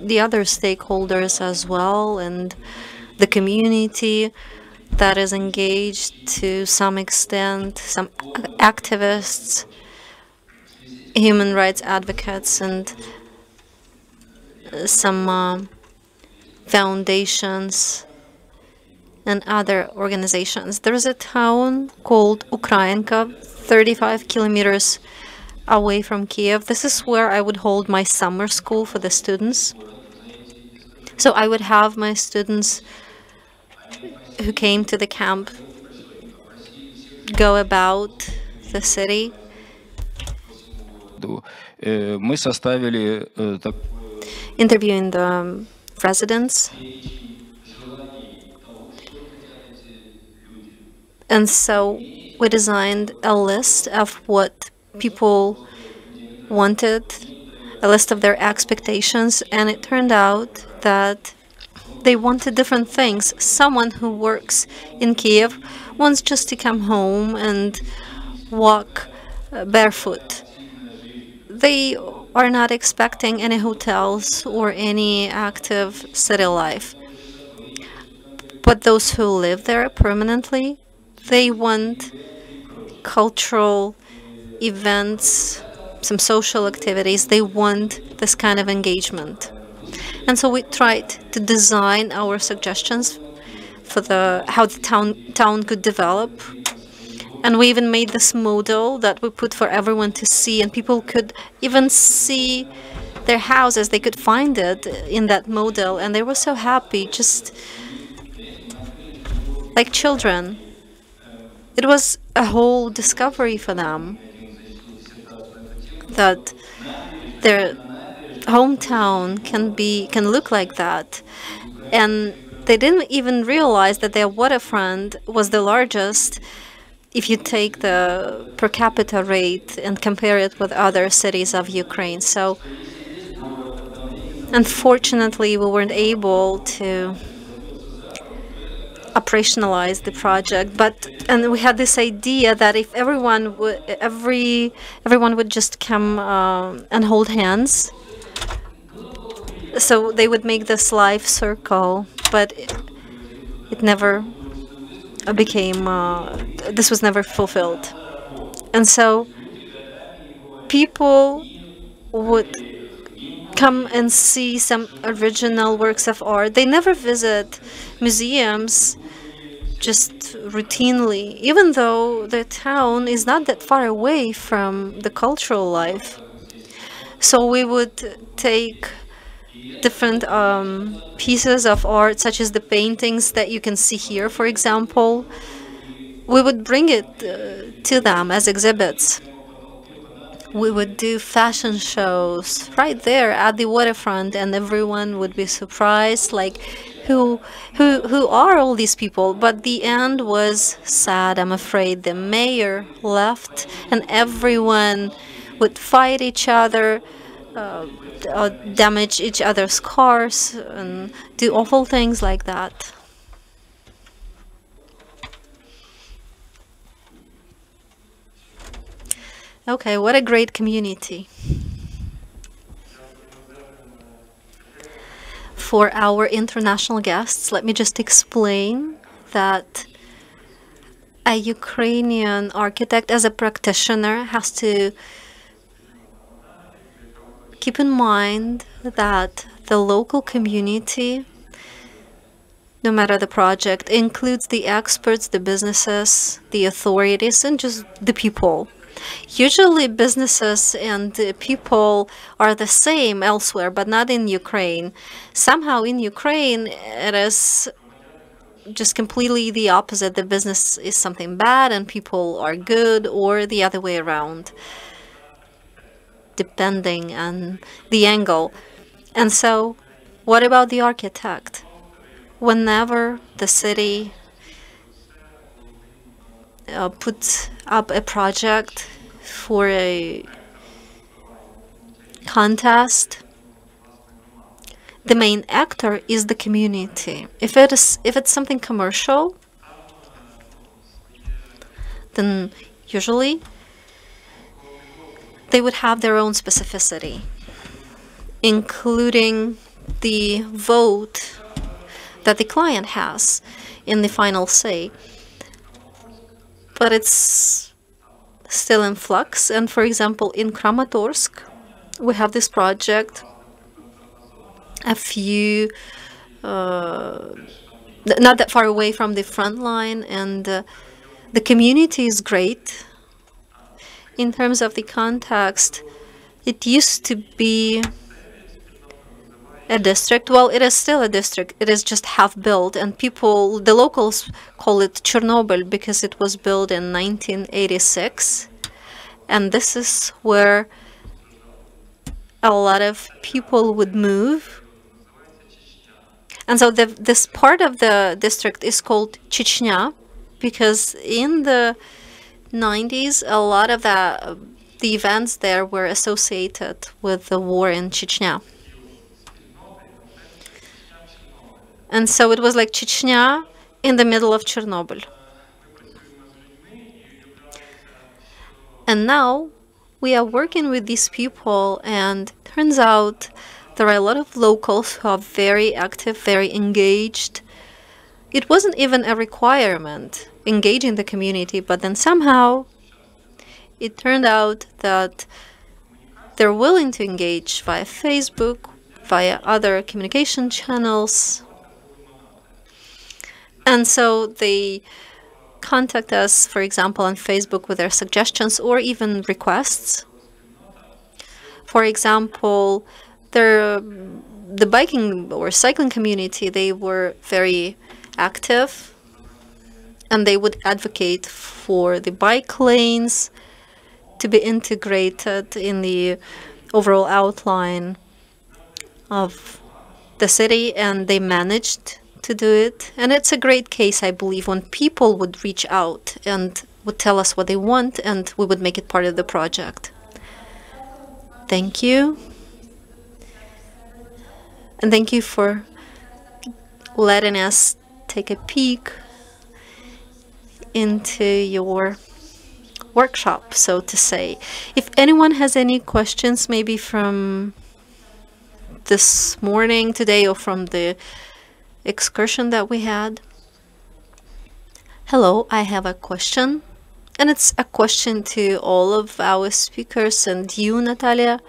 Speaker 5: the other stakeholders as well, and the community that is engaged to some extent, some activists, human rights advocates, and some uh, foundations and other organizations. There is a town called Ukrainka, 35 kilometers away from Kiev. This is where I would hold my summer school for the students. So I would have my students who came to the camp go about the city. Interviewing the residents. And so we designed a list of what people wanted, a list of their expectations, and it turned out that they wanted different things. Someone who works in Kiev wants just to come home and walk uh, barefoot. They are not expecting any hotels or any active city life. But those who live there permanently, they want cultural events, some social activities. They want this kind of engagement. And so we tried to design our suggestions for the how the town town could develop. And we even made this model that we put for everyone to see, and people could even see their houses. They could find it in that model, and they were so happy, just like children. It was a whole discovery for them that their hometown can be can look like that and they didn't even realize that their waterfront was the largest if you take the per capita rate and compare it with other cities of Ukraine. So unfortunately, we weren't able to operationalize the project but and we had this idea that if everyone would every everyone would just come uh, and hold hands so they would make this life circle, but it, it never became, uh, this was never fulfilled. And so people would come and see some original works of art. They never visit museums just routinely, even though the town is not that far away from the cultural life. So we would take different um, pieces of art, such as the paintings that you can see here, for example, we would bring it uh, to them as exhibits. We would do fashion shows right there at the waterfront, and everyone would be surprised, like, who, who, who are all these people? But the end was sad, I'm afraid. The mayor left, and everyone would fight each other. Uh, uh, damage each other's cars and do awful things like that. Okay, what a great community. For our international guests, let me just explain that a Ukrainian architect as a practitioner has to keep in mind that the local community no matter the project, includes the experts, the businesses, the authorities, and just the people. Usually, businesses and people are the same elsewhere, but not in Ukraine. Somehow, in Ukraine, it is just completely the opposite. The business is something bad and people are good, or the other way around, depending on the angle. And so, what about the architect? Whenever the city uh, puts up a project for a contest, the main actor is the community. If it is if it's something commercial, then usually they would have their own specificity, including the vote that the client has in the final say. But it's still in flux. And for example, in Kramatorsk, we have this project a few uh, not that far away from the front line and uh, the community is great in terms of the context it used to be a district? Well it is still a district. It is just half built and people the locals call it chernobyl because it was built in 1986 and this is where a lot of people would move. And so the, this part of the district is called Chechnya because in the 90s, a lot of the, the events there were associated with the war in Chechnya. And so it was like Chechnya in the middle of Chernobyl. And now we are working with these people and turns out there are a lot of locals who are very active, very engaged. It wasn't even a requirement engaging the community, but then somehow it turned out that they're willing to engage via Facebook, via other communication channels. And so they contact us, for example, on Facebook with their suggestions or even requests. For example, the the biking or cycling community they were very active and they would advocate for the bike lanes to be integrated in the overall outline of the city and they managed to do it. And it's a great case i believe when people would reach out and would tell us what they want and we would make it part of the project. Thank you. And thank you for letting us take a peek into your workshop, so to say. If anyone has any questions, maybe from this morning, today, or from the excursion that we had. Hello, I have a question. And it's a question to all of our speakers and you, Natalia.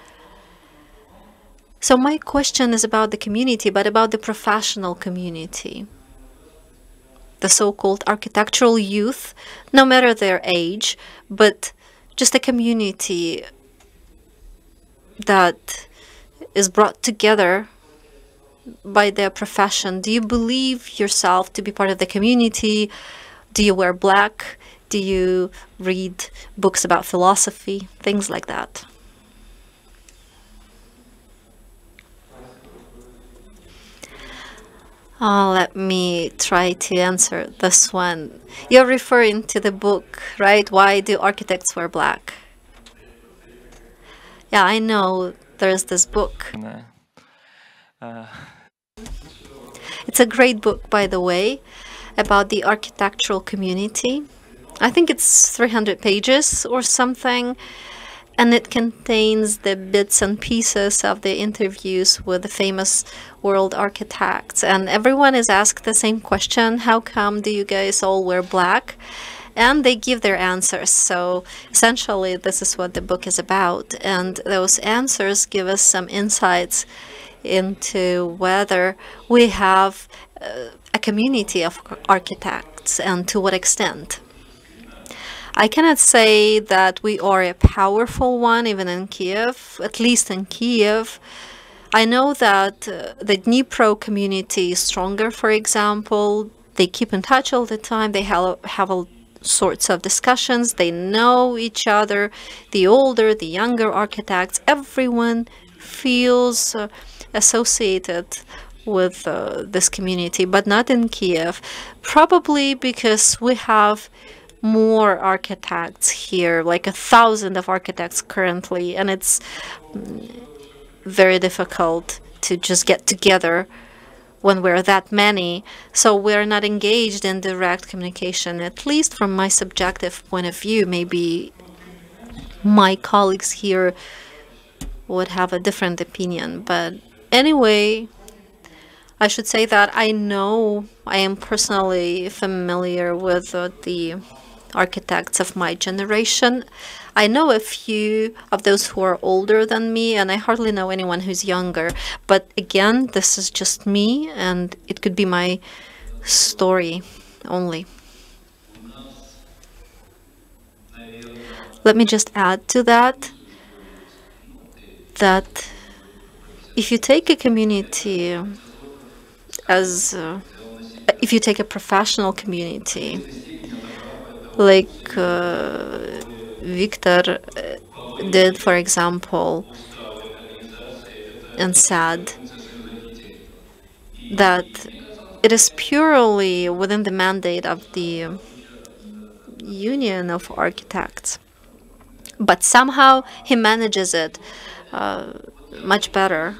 Speaker 5: So my question is about the community, but about the professional community. The so-called architectural youth, no matter their age, but just a community that is brought together by their profession. Do you believe yourself to be part of the community? Do you wear black? Do you read books about philosophy? Things like that. Oh, let me try to answer this one. You're referring to the book, right? Why do architects wear black? Yeah, I know there's this book. (laughs) Uh, it's a great book, by the way, about the architectural community. I think it's 300 pages or something and it contains the bits and pieces of the interviews with the famous world architects. And everyone is asked the same question How come do you guys all wear black? And they give their answers. So essentially, this is what the book is about. And those answers give us some insights into whether we have uh, a community of architects and to what extent. I cannot say that we are a powerful one, even in Kiev, at least in Kiev. I know that uh, the Dnipro community is stronger, for example. They keep in touch all the time. They have, have all sorts of discussions. They know each other, the older, the younger architects. Everyone feels uh, associated with uh, this community, but not in Kiev. Probably because we have more architects here, like a thousand of architects currently, and it's mm, very difficult to just get together when we're that many. So we're not engaged in direct communication, at least from my subjective point of view. Maybe my colleagues here would have a different opinion. But anyway, I should say that I know I am personally familiar with uh, the architects of my generation. I know a few of those who are older than me, and I hardly know anyone who's younger. But again, this is just me, and it could be my story only. Let me just add to that that if you take a community as uh, if you take a professional community like uh, Victor uh, did, for example, and said that it is purely within the mandate of the Union of Architects. But somehow he manages it uh, much better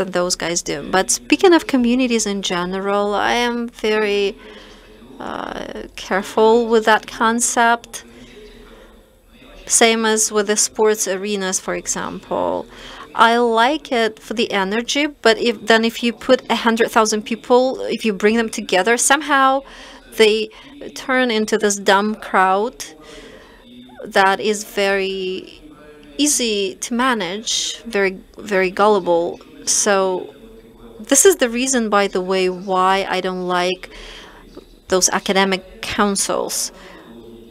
Speaker 5: than those guys do. But speaking of communities in general, I am very uh, careful with that concept. Same as with the sports arenas, for example. I like it for the energy, but if then if you put a hundred thousand people, if you bring them together, somehow they turn into this dumb crowd that is very easy to manage, very very gullible. So this is the reason, by the way, why I don't like those academic councils.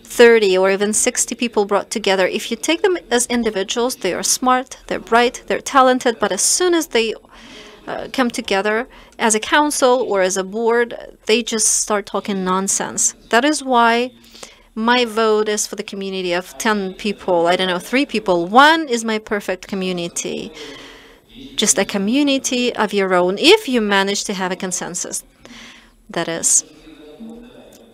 Speaker 5: 30 or even 60 people brought together. If you take them as individuals they are smart they're bright they're talented but as soon as they uh, come together as a council or as a board they just start talking nonsense. That is why my vote is for the community of 10 people. I don't know three people. One is my perfect community just a community of your own if you manage to have a consensus that is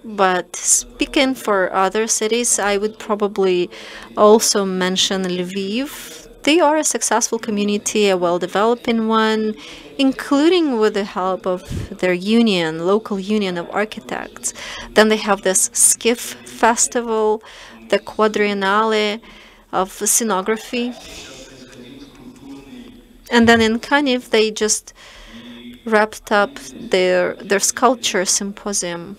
Speaker 5: but speaking for other cities, I would probably also mention Lviv. They are a successful community, a well-developing one, including with the help of their union, local union of architects. Then they have this skiff festival, the quadriennale of scenography. And then in Kaniv, they just wrapped up their their sculpture symposium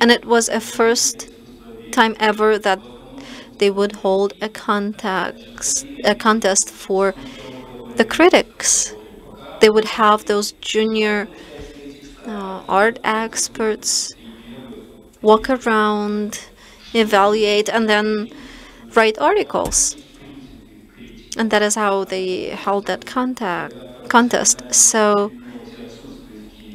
Speaker 5: and it was a first time ever that they would hold a contest, a contest for the critics. They would have those junior uh, art experts walk around, evaluate, and then write articles. And that is how they held that contact contest. So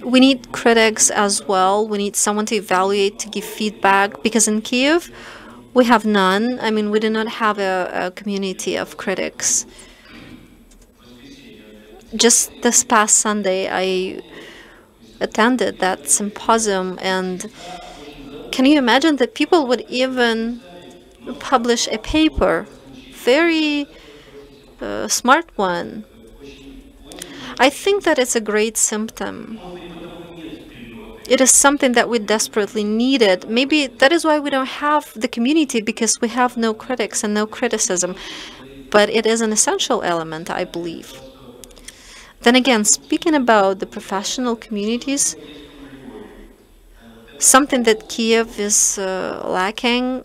Speaker 5: we need critics as well. We need someone to evaluate, to give feedback, because in Kiev, we have none. I mean, we do not have a, a community of critics. Just this past Sunday, I attended that symposium, and can you imagine that people would even publish a paper, very smart one. I think that it's a great symptom it is something that we desperately needed. Maybe that is why we don't have the community because we have no critics and no criticism. But it is an essential element, I believe. Then again, speaking about the professional communities, something that Kiev is uh, lacking,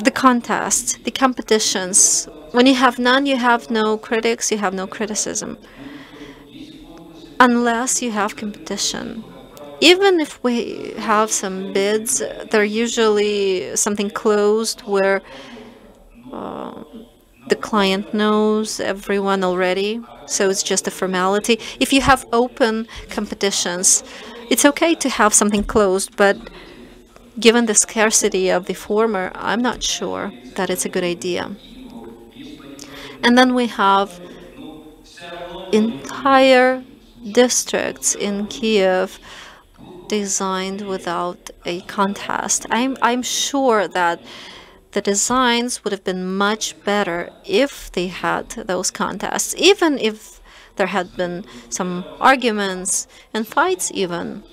Speaker 5: the contests, the competitions When you have none, you have no critics, you have no criticism. Unless you have competition. Even if we have some bids, they're usually something closed where uh, the client knows everyone already, so it's just a formality. If you have open competitions, it's okay to have something closed, but given the scarcity of the former, I'm not sure that it's a good idea. And then we have entire districts in Kiev designed without a contest. I'm, I'm sure that the designs would have been much better if they had those contests, even if there had been some arguments and fights even.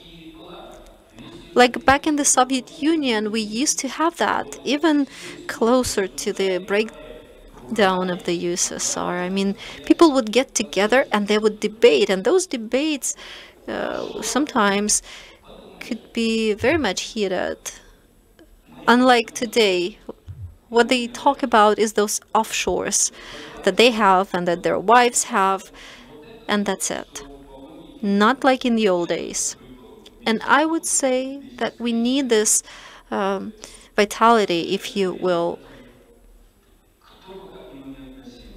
Speaker 5: Like back in the Soviet Union, we used to have that, even closer to the breakdown of the USSR. I mean, people would get together and they would debate, and those debates uh, sometimes could be very much heated. Unlike today, what they talk about is those offshores that they have and that their wives have, and that's it. Not like in the old days. And I would say that we need this um, vitality, if you will.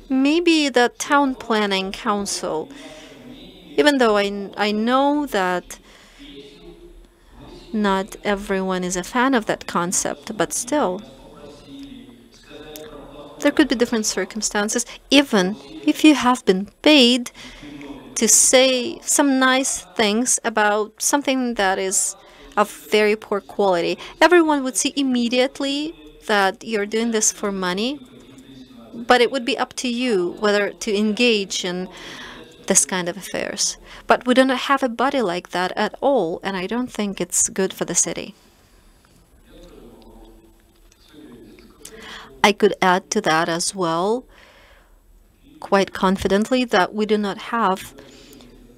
Speaker 5: Maybe the town planning council, even though I, I know that not everyone is a fan of that concept, but still, there could be different circumstances, even if you have been paid to say some nice things about something that is of very poor quality. Everyone would see immediately that you're doing this for money, but it would be up to you whether to engage in this kind of affairs. But we don't have a body like that at all, and I don't think it's good for the city. I could add to that as well, quite confidently, that we do not have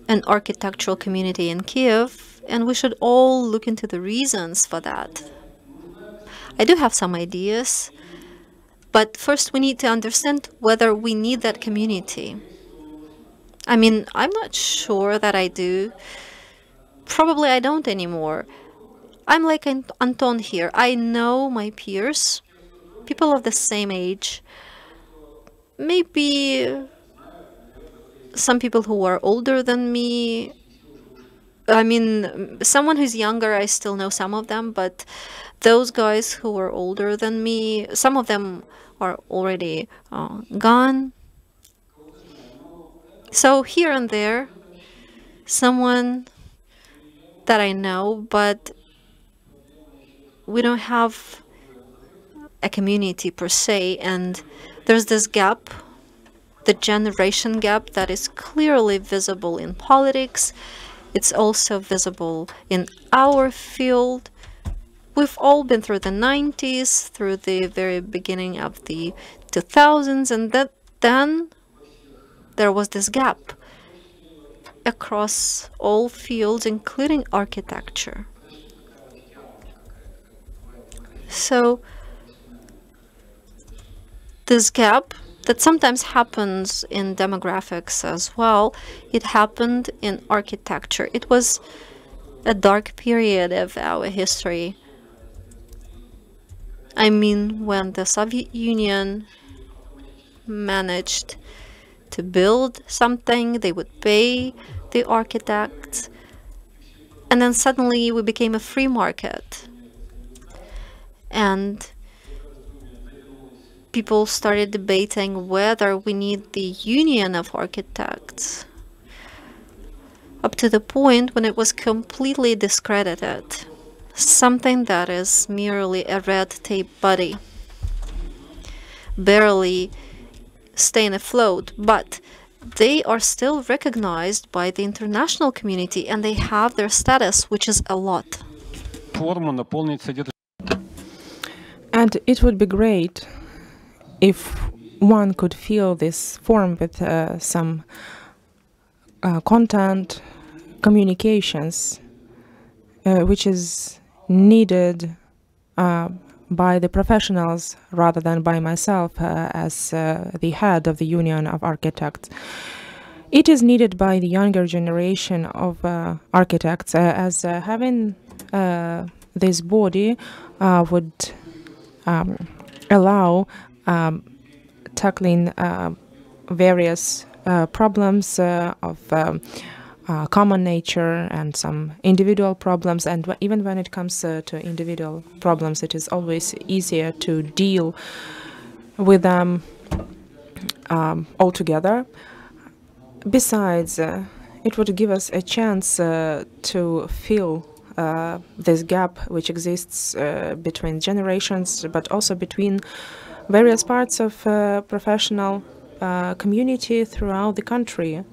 Speaker 5: an architectural community in Kiev, and we should all look into the reasons for that. I do have some ideas, but first we need to understand whether we need that community. I mean, I'm not sure that I do. Probably I don't anymore. I'm like Anton here. I know my peers, people of the same age, maybe some people who are older than me. I mean, someone who's younger, I still know some of them, but those guys who are older than me, some of them are already uh, gone. So here and there, someone that I know, but we don't have a community per se, and there's this gap, the generation gap that is clearly visible in politics. It's also visible in our field. We've all been through the 90s, through the very beginning of the 2000s, and that then there was this gap across all fields, including architecture. So this gap that sometimes happens in demographics as well, it happened in architecture. It was a dark period of our history. I mean, when the Soviet Union managed to build something, they would pay the architects, and then suddenly we became a free market. And people started debating whether we need the union of architects up to the point when it was completely discredited. Something that is merely a red tape body, barely staying afloat, but they are still recognized by the international community and they have their status, which is a lot.
Speaker 3: And it would be great if one could fill this form with uh, some uh, content, communications, uh, which is needed uh, by the professionals rather than by myself uh, as uh, the head of the Union of Architects. It is needed by the younger generation of architects as having this body would um, allow um, tackling various problems of um, uh, common nature and some individual problems. And even when it comes uh, to individual problems, it is always easier to deal with them um, altogether. Besides, uh, it would give us a chance uh, to fill uh, this gap which exists uh, between generations, but also between various parts of professional community throughout the country.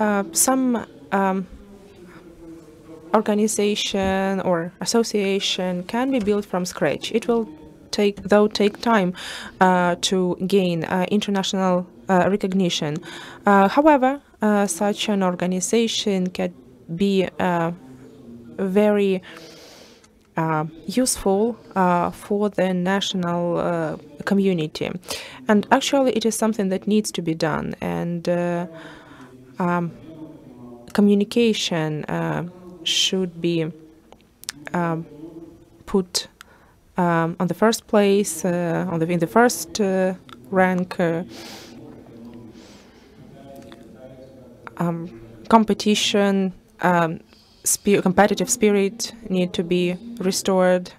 Speaker 3: Uh, some um, organization or association can be built from scratch. It will take, though, take time uh, to gain uh, international uh, recognition. Uh, however, such an organization can be very useful for the national community. And actually, it is something that needs to be done. And um, communication uh, should be um, put um, on the first place, uh, on the in the first uh, rank. Uh, um, competition, competitive spirit need to be restored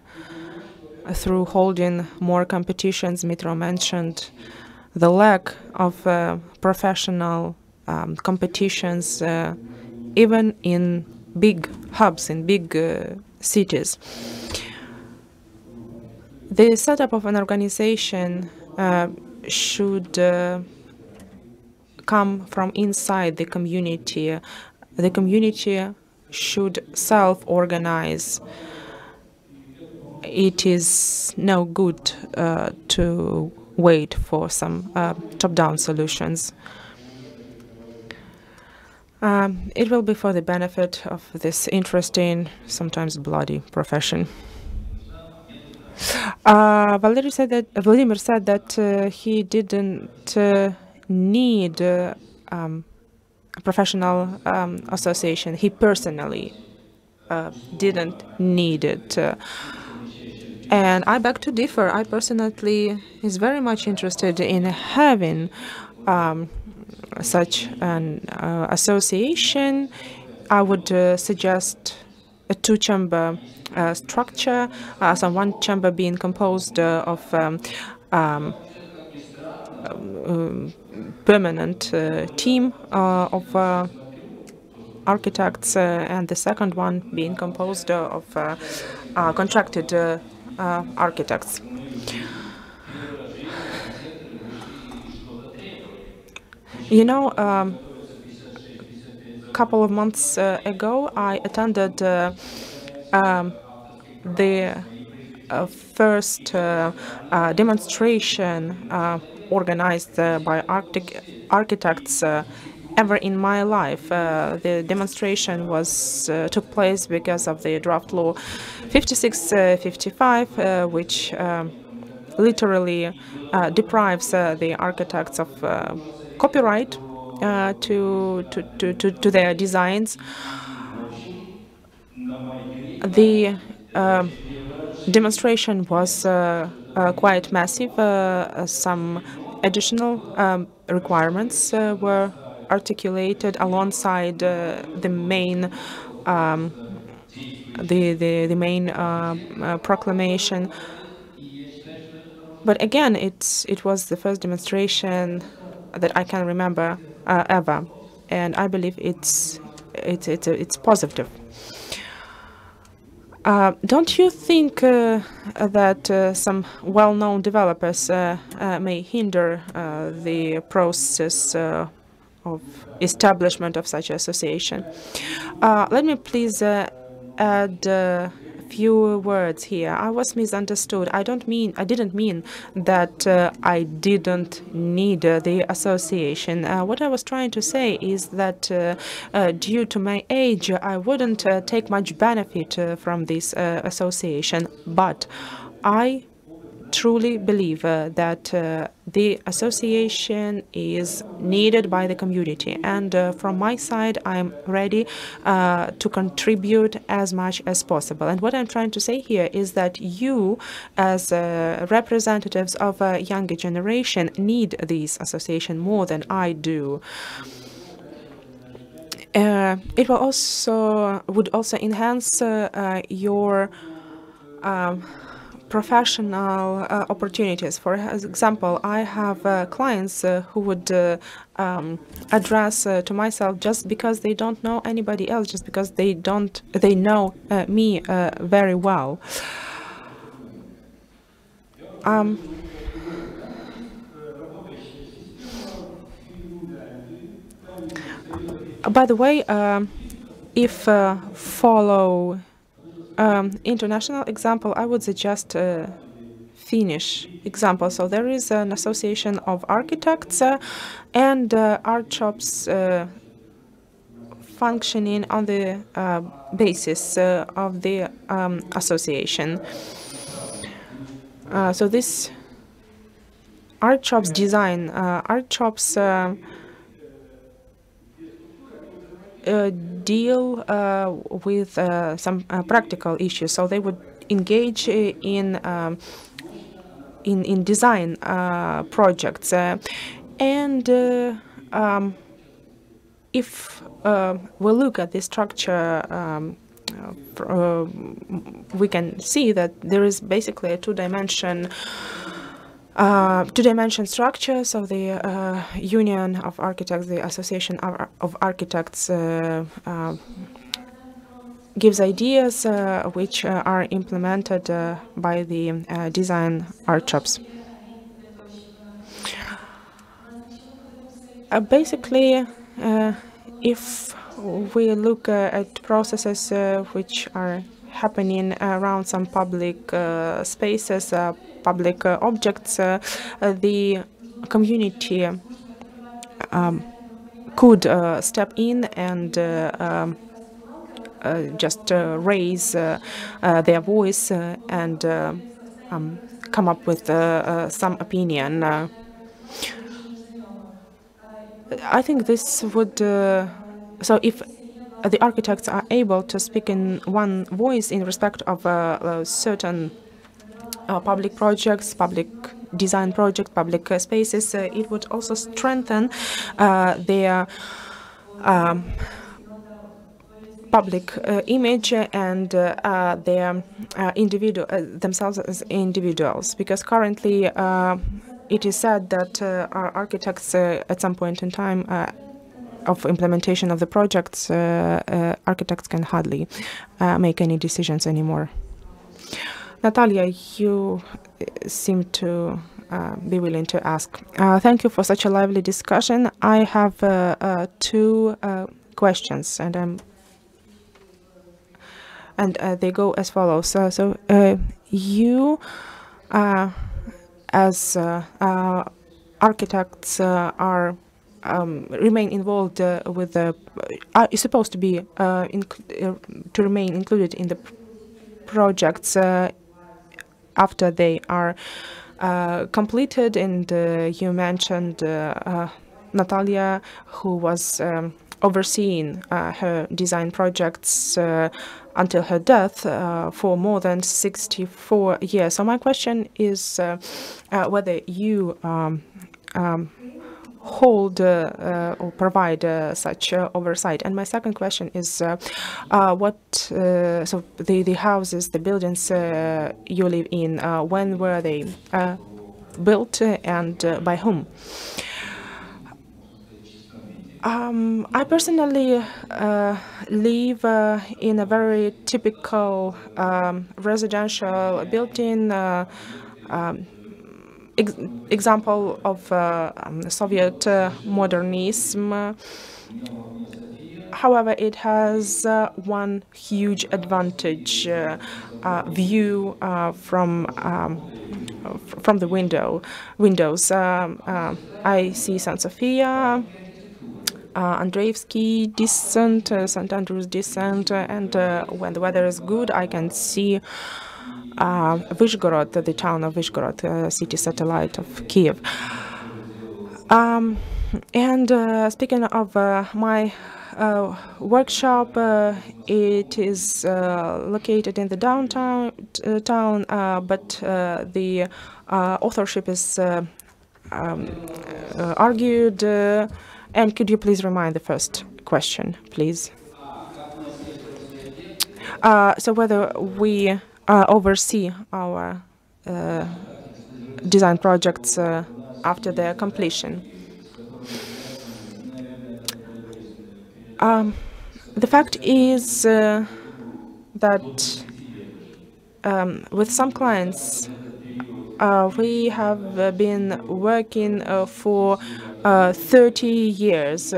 Speaker 3: through holding more competitions. Dmytro mentioned the lack of uh, professional um, competitions, uh, even in big hubs, in big uh, cities. The setup of an organization uh, should uh, come from inside the community. The community should self-organize. It is no good uh, to wait for some uh, top-down solutions. Um, it will be for the benefit of this interesting, sometimes bloody profession. Uh, Valery said that Vladimir said that uh, he didn't uh, need uh, um, professional um, association. He personally uh, didn't need it. Uh, and I beg to differ. I personally is very much interested in having um, such an uh, association, I would uh, suggest a two-chamber uh, structure, uh, so one chamber being composed of um, um, um permanent uh, team of architects, and the second one being composed of contracted architects. You know, a um, couple of months uh, ago, I attended uh, um, the uh, first uh, uh, demonstration uh, organized by Arctic architects ever in my life. the demonstration was took place because of the draft law 5655, which um, literally deprives the architects of copyright uh, to, to, to, to, to their designs. The uh, demonstration was uh, uh quite massive. Uh, uh, some additional um, requirements were articulated alongside the main um, the, the, the main proclamation. But again, it's, it was the first demonstration that I can remember uh, ever, and I believe it's it's it's it's positive. Uh, don't you think uh, that uh, some well-known developers uh, uh, may hinder the process of establishment of such association? let me please add few words here. I was misunderstood. I don't mean I didn't mean that uh, I didn't need uh, the association. Uh, what I was trying to say is that uh, uh, due to my age, I wouldn't uh, take much benefit from this association, but I truly believe uh, that uh, the association is needed by the community. And uh, from my side, I'm ready uh, to contribute as much as possible. And what I'm trying to say here is that you, as uh, representatives of a younger generation, need this association more than I do. Uh, it will also would also enhance your um, professional uh, opportunities. For example, I have uh, clients uh, who would uh, um, address uh, to myself just because they don't know anybody else, just because they don't they know uh, me very well. Um, by the way, um, if follow um, international example, I would suggest uh, Finnish example. So there is an association of architects uh, and uh, art shops uh, functioning on the uh, basis of the um, association. so this art shops design, art shops deal uh, with uh, some practical issues. So they would engage in um, in in design projects, and um, if we look at the structure. Um, uh, we can see that there is basically a two-dimension uh, two-dimension structure, so the uh, Union of Architects, the Association of, of Architects uh, uh gives ideas uh, which uh, are implemented by the design art shops. basically, if we look at processes which are happening around some public spaces, public uh, objects, uh, uh, the community um, could step in and um, just raise their voice and um, come up with some opinion. I think this would so if the architects are able to speak in one voice in respect of a certain uh, public projects, public design projects, public uh, spaces, uh, it would also strengthen their um, public uh, image and uh, their uh, individual themselves as individuals because currently it is said that our architects at some point in time of implementation of the projects architects can hardly make any decisions anymore. Natalia, you uh, seem to uh, be willing to ask. Uh, thank you for such a lively discussion. I have uh, uh two uh, questions, and um, and they go as follows. so you, as architects, are um, remain involved with the are supposed to be to remain included in the projects after they are uh, completed. And uh, you mentioned uh, Natalia, who was um, overseeing her design projects until her death for more than 64 years. So my question is whether you um, um, hold uh, uh, or provide uh, such oversight? And my second question is, what so the the houses, the buildings you live in, when were they built and by whom? Um, I personally uh, live uh, in a very typical um, residential building uh, um, ex example of uh, um, Soviet uh, modernism. however, it has uh, one huge advantage uh, uh, view uh, from um, from the window windows. Um, um, I see San Sofia, uh, Andreevsky descent, uh, St. Andrews descent, uh, and uh, when the weather is good, I can see uh, Vyshgorod, the town of Vyshgorod, uh, city satellite of Kiev. Um, and uh, speaking of uh, my uh, workshop, uh, it is located in the downtown town, but the authorship is um, argued. And could you please remind the first question, please? So whether we oversee our uh, design projects uh, after their completion. Um, the fact is uh, that um, with some clients, uh, we have uh, been working uh, for uh, 30 years uh,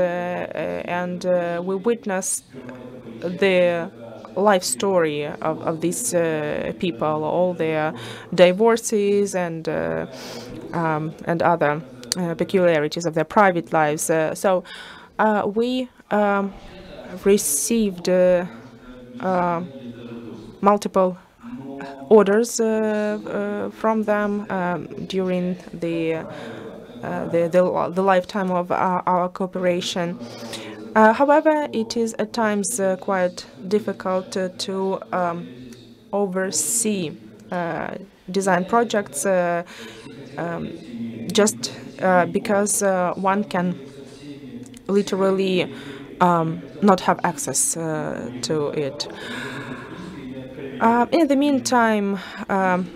Speaker 3: uh, and uh, we witnessed the life story of, of these uh, people, all their divorces and uh, um, and other uh, peculiarities of their private lives. Uh, so we um, received uh, multiple orders from them um, during the, the, the the lifetime of our, our cooperation. Uh, however, it is at times uh, quite difficult uh, to um, oversee uh, design projects uh, um, just uh, because one can literally um, not have access to it. In the meantime, um,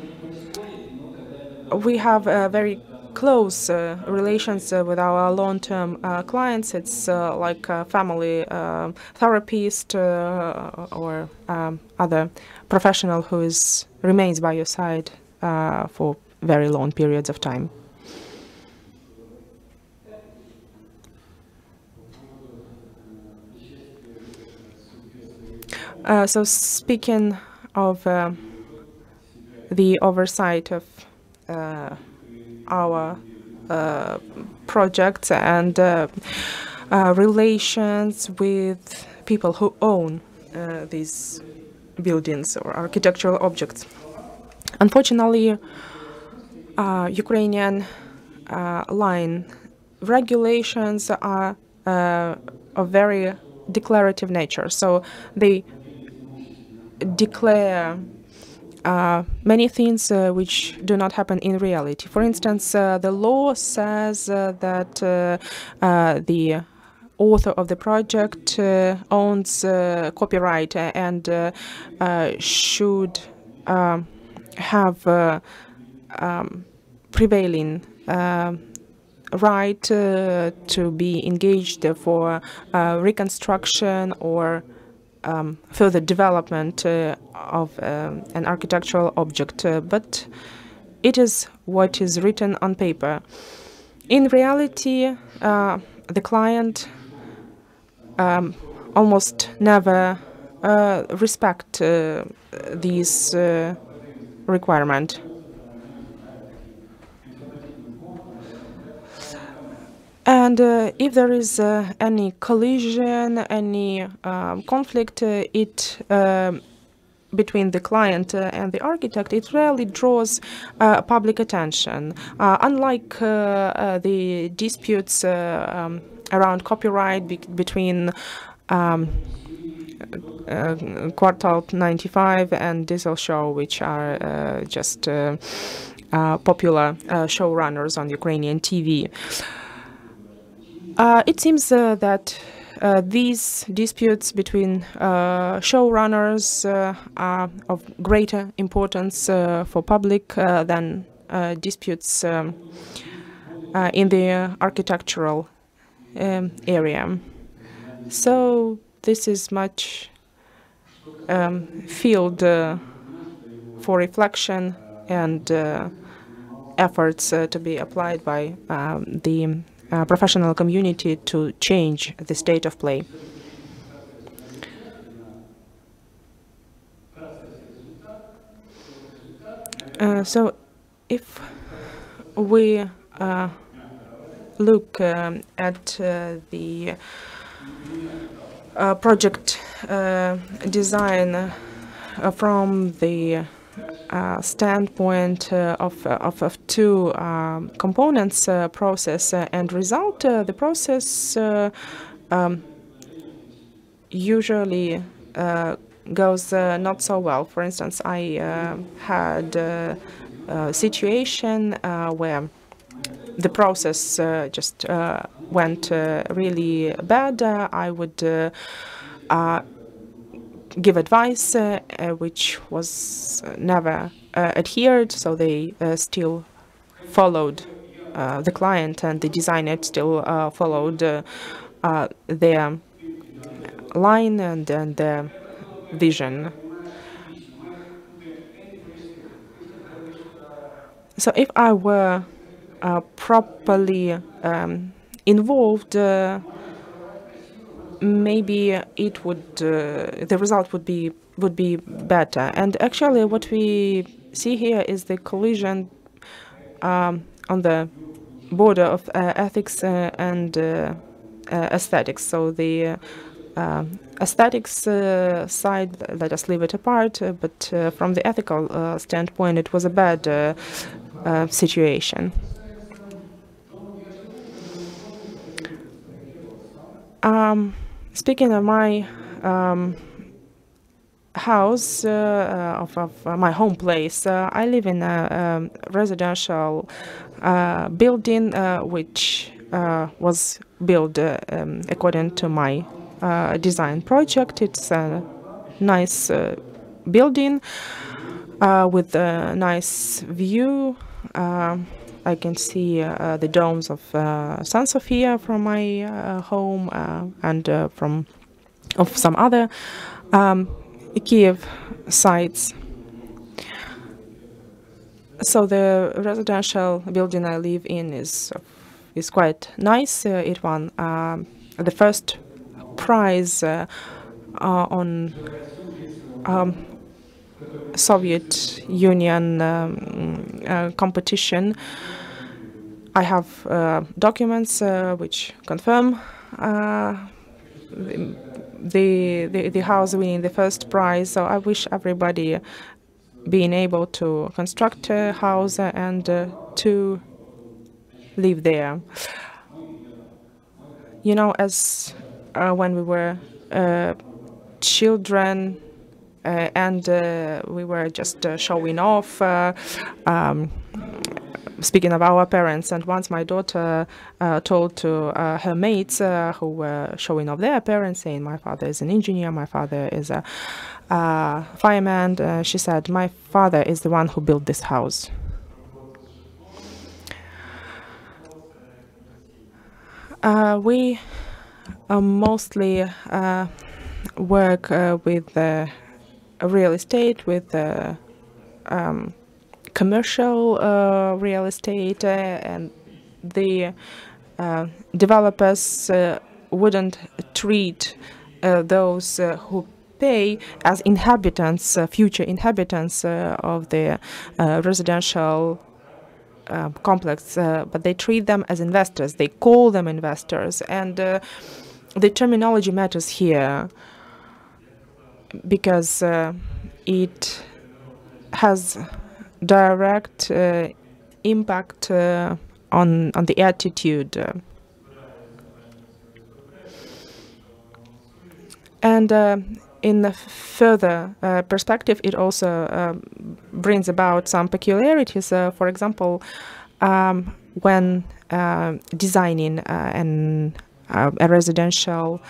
Speaker 3: we have a very close uh, relations uh, with our long-term uh, clients. It's like a family therapist or um, other professional who is remains by your side for very long periods of time. Uh, so speaking of uh, the oversight of uh, our uh, projects and uh, uh, relations with people who own uh, these buildings or architectural objects. Unfortunately, uh, Ukrainian uh, line regulations are of very declarative nature. So they declare uh, many things uh, which do not happen in reality. For instance, uh, the law says uh, that uh, uh, the author of the project owns copyright and should um, have um, prevailing right to be engaged for reconstruction or um, further development uh, of um, an architectural object, uh, but it is what is written on paper. In reality, uh, the client um, almost never uh, respect uh, these uh, requirement. And uh, if there is uh, any collision, any um, conflict, uh, it um between the client uh, and the architect, it rarely draws uh, public attention. Uh, unlike the disputes um, around copyright be between um, Kvartal 95 and Diesel Show, which are just popular showrunners on Ukrainian TV. Uh, it seems uh, that uh, these disputes between uh, showrunners uh, are of greater importance for public than disputes um, in the architectural um, area. So this is much um, field for reflection and efforts to be applied by um, the uh, professional community to change the state of play. Uh, so if we uh, look um, at uh, the uh, project uh, design from the uh, standpoint uh, of, of, of two um, components, uh, process uh, and result, uh, the process uh, um, usually uh, goes uh, not so well. For instance, I uh, had uh, a situation uh, where the process uh, just uh, went uh, really bad. Uh, I would uh, uh, give advice uh, uh, which was uh, never adhered, so they still followed the client and the designer still followed their line and, and their vision. So if I were uh, properly um, involved, uh, maybe it would uh, the result would be would be better. And actually, what we see here is the collision um, on the border of uh, ethics uh, and aesthetics. So the uh, um, aesthetics uh, side, let us leave it apart. Uh, but from the ethical standpoint, it was a bad situation. Um, speaking of my um, house, uh, uh, of, of uh, my home place, uh, I live in a um, residential uh, building uh, which was built um, according to my design project. It's a nice building with a nice view. I can see uh, the domes of uh, San Sofia from my uh, home uh, and uh, from of some other um, Kiev sites. So the residential building I live in is is quite nice. Uh, it won um, the first prize on um, Soviet Union um, uh, competition. I have uh, documents uh, which confirm uh, the, the the house winning the first prize. So I wish everybody being able to construct a house and uh, to live there. You know, as uh, when we were children, uh, and uh, we were just uh, showing off. Um, speaking of our parents, and once my daughter uh, told to uh, her mates uh, who were showing off their parents, saying, "My father is an engineer, my father is a uh, fireman," she said, "My father is the one who built this house." We mostly work with real estate, with um, commercial uh, real estate, uh, and the uh, developers wouldn't treat those who pay as inhabitants, future inhabitants of the residential uh, complex, uh, but they treat them as investors. They call them investors, and uh, the terminology matters here because it has direct uh, impact uh, on on the attitude. uh. and in the further uh, perspective, it also um, brings about some peculiarities. Uh, for example, um, when designing an, a residential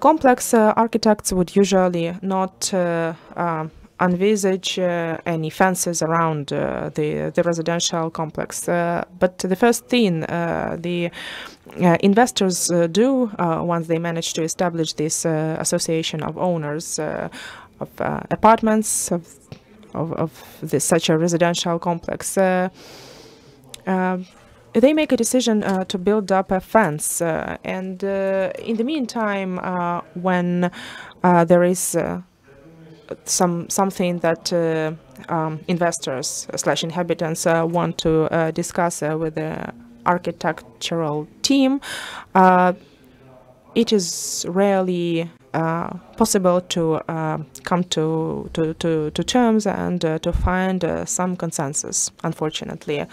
Speaker 3: complex, architects would usually not um, envisage uh, any fences around uh, the the residential complex. Uh, but the first thing the investors do once they manage to establish this association of owners of apartments of of, of this, such a residential complex. They make a decision uh, to build up a fence, uh, and uh, in the meantime, when there is some something that uh, um, investors slash inhabitants uh, want to uh, discuss with the architectural team, it is rarely uh, possible to uh, come to, to, to, to terms and uh, to find some consensus, unfortunately.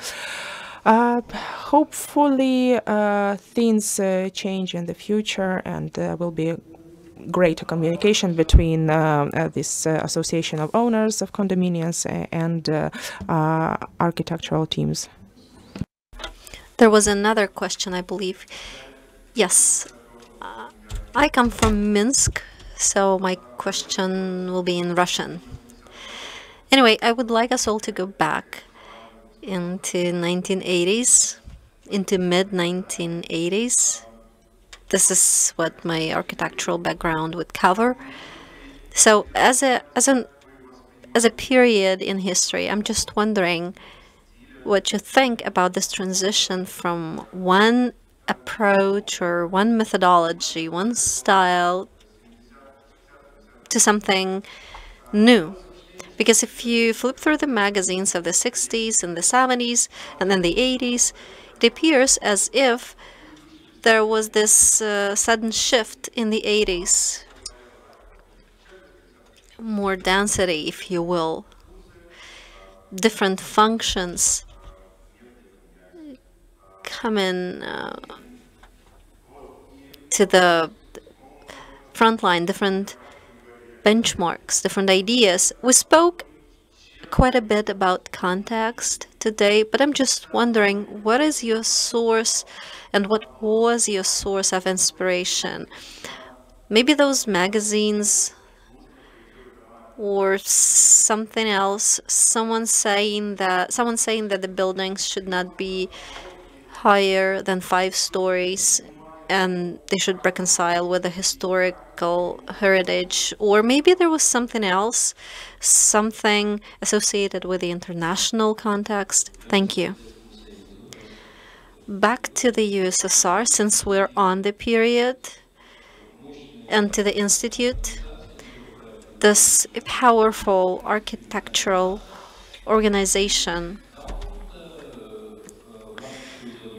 Speaker 3: Hopefully, things change in the future and there will be greater communication between uh, uh, this uh, association of owners of condominiums and architectural teams.
Speaker 5: There was another question, I believe. Yes. I come from Minsk, so my question will be in Russian. Anyway, I would like us all to go back into 1980s, into mid 1980s. This is what my architectural background would cover. So, as a as an as a period in history, I'm just wondering what you think about this transition from one approach or one methodology, one style to something new. Because if you flip through the magazines of the 60s and the 70s and then the 80s, it appears as if there was this uh, sudden shift in the 80s. More density, if you will. Different functions come in uh, to the front line, different benchmarks, different ideas. We spoke quite a bit about context today, but I'm just wondering what is your source and what was your source of inspiration? Maybe those magazines or something else, someone saying that someone saying that the buildings should not be higher than five stories and they should reconcile with the historical heritage. Or maybe there was something else something associated with the international context. Thank you. Back to the ussr since we're on the period and to the institute. This powerful architectural organization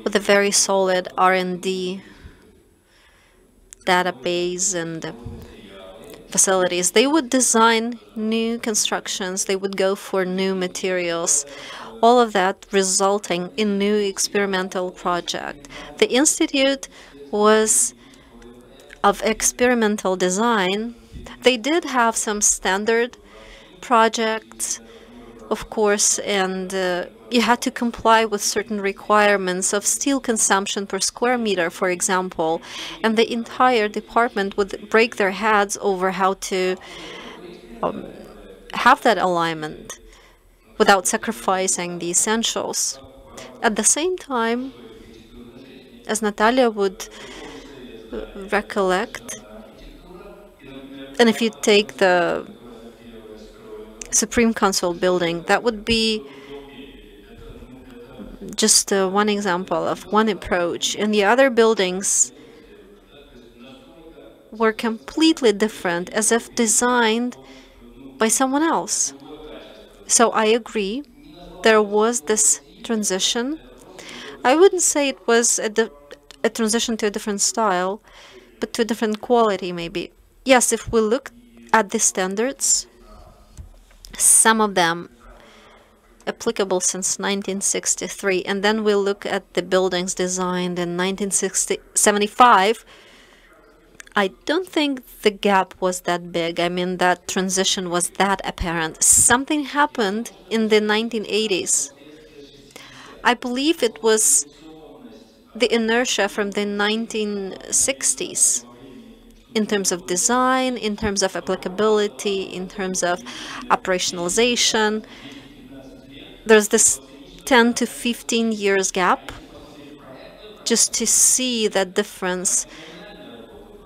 Speaker 5: with a very solid R&D database and facilities. They would design new constructions, they would go for new materials, all of that resulting in new experimental project. The Institute was of experimental design. They did have some standard projects, of course, and uh, you had to comply with certain requirements of steel consumption per square meter, for example, and the entire department would break their heads over how to um, have that alignment without sacrificing the essentials. At the same time, as Natalia would uh, recollect, and if you take the Supreme Council building, that would be just uh, one example of one approach. And the other buildings were completely different, as if designed by someone else. So I agree, there was this transition. I wouldn't say it was a, a transition to a different style, but to a different quality, maybe. Yes, if we look at the standards, some of them applicable since 1963 and then we look at the buildings designed in 1975 I don't think the gap was that big. I mean, that transition was that apparent. Something happened in the 1980s. I believe it was the inertia from the 1960s in terms of design, in terms of applicability, in terms of operationalization. There's this 10 to 15 years gap just to see that difference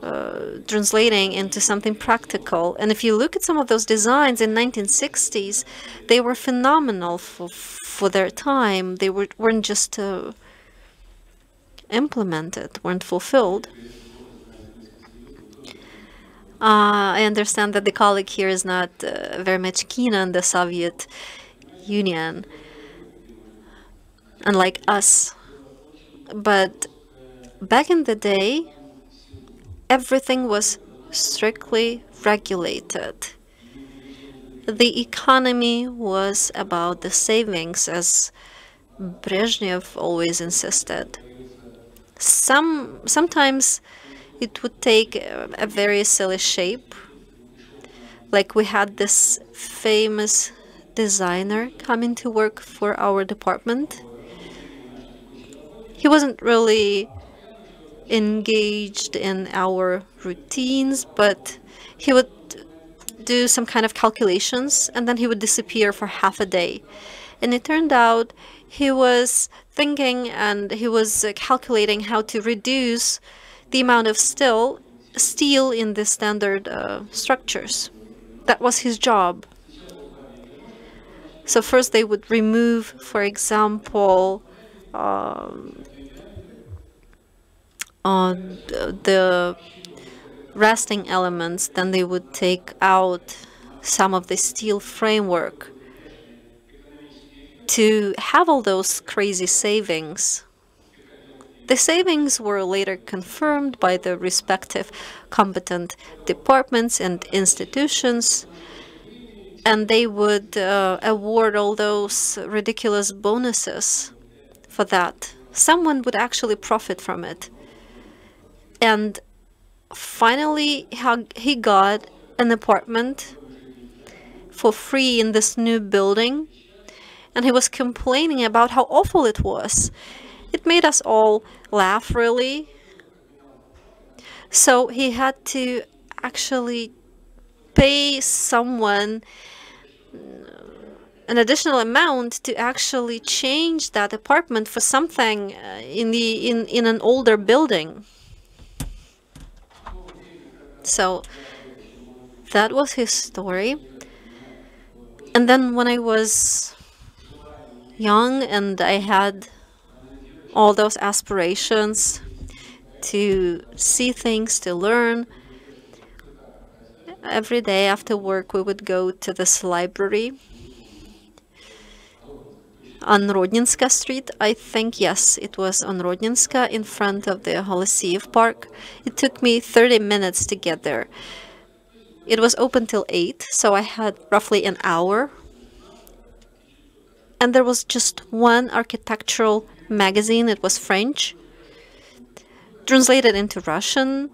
Speaker 5: uh, translating into something practical. And if you look at some of those designs in 1960s, they were phenomenal for, for their time. They were, weren't just uh, implemented, weren't fulfilled. Uh, I understand that the colleague here is not uh, very much keen on the Soviet Union, unlike us. But back in the day, everything was strictly regulated. The economy was about the savings, as Brezhnev always insisted. Some sometimes it would take a, very silly shape. Like we had this famous designer coming to work for our department. He wasn't really engaged in our routines, but he would do some kind of calculations and then he would disappear for half a day. And it turned out he was thinking and he was calculating how to reduce the amount of steel, steel in the standard uh, structures. That was his job. So first they would remove, for example, um, the resting elements, then they would take out some of the steel framework to have all those crazy savings. The savings were later confirmed by the respective competent departments and institutions, and they would uh, award all those ridiculous bonuses for that. Someone would actually profit from it. And finally, he got an apartment for free in this new building and he was complaining about how awful it was. It made us all laugh, really. So he had to actually pay someone an additional amount to actually change that apartment for something uh, in the in in an older building so that was his story and then when i was young and I had all those aspirations to see things, to learn. Every day after work, we would go to this library on Rodninska Street. I think, yes, it was on Rodninska in front of the Holosiev Park. It took me 30 minutes to get there. It was open till 8, so I had roughly an hour and there was just one architectural magazine. It was French, translated into Russian,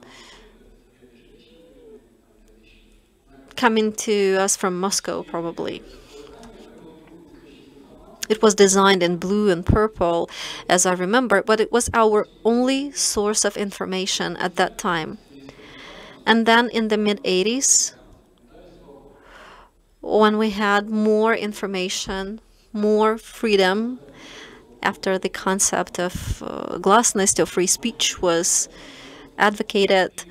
Speaker 5: coming to us from Moscow, probably. It was designed in blue and purple, as I remember, but it was our only source of information at that time. And then in the mid 80s, when we had more information more freedom after the concept of uh, glasnost or free speech was advocated.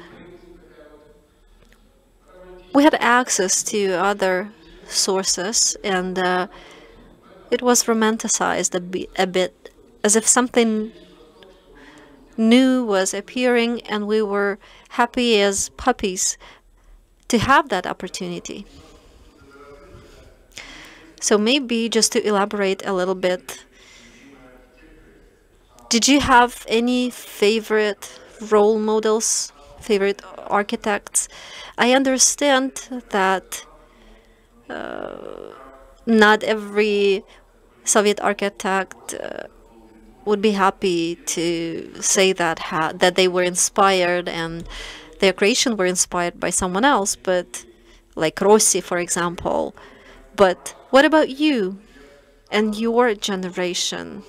Speaker 5: We had access to other sources and uh, it was romanticized a, a bit as if something new was appearing and we were happy as puppies to have that opportunity. So maybe just to elaborate a little bit, did you have any favorite role models, favorite architects? I understand that uh, not every Soviet architect uh, would be happy to say that that they were inspired and their creation were inspired by someone else, but like Rossi, for example. But what about you and your generation?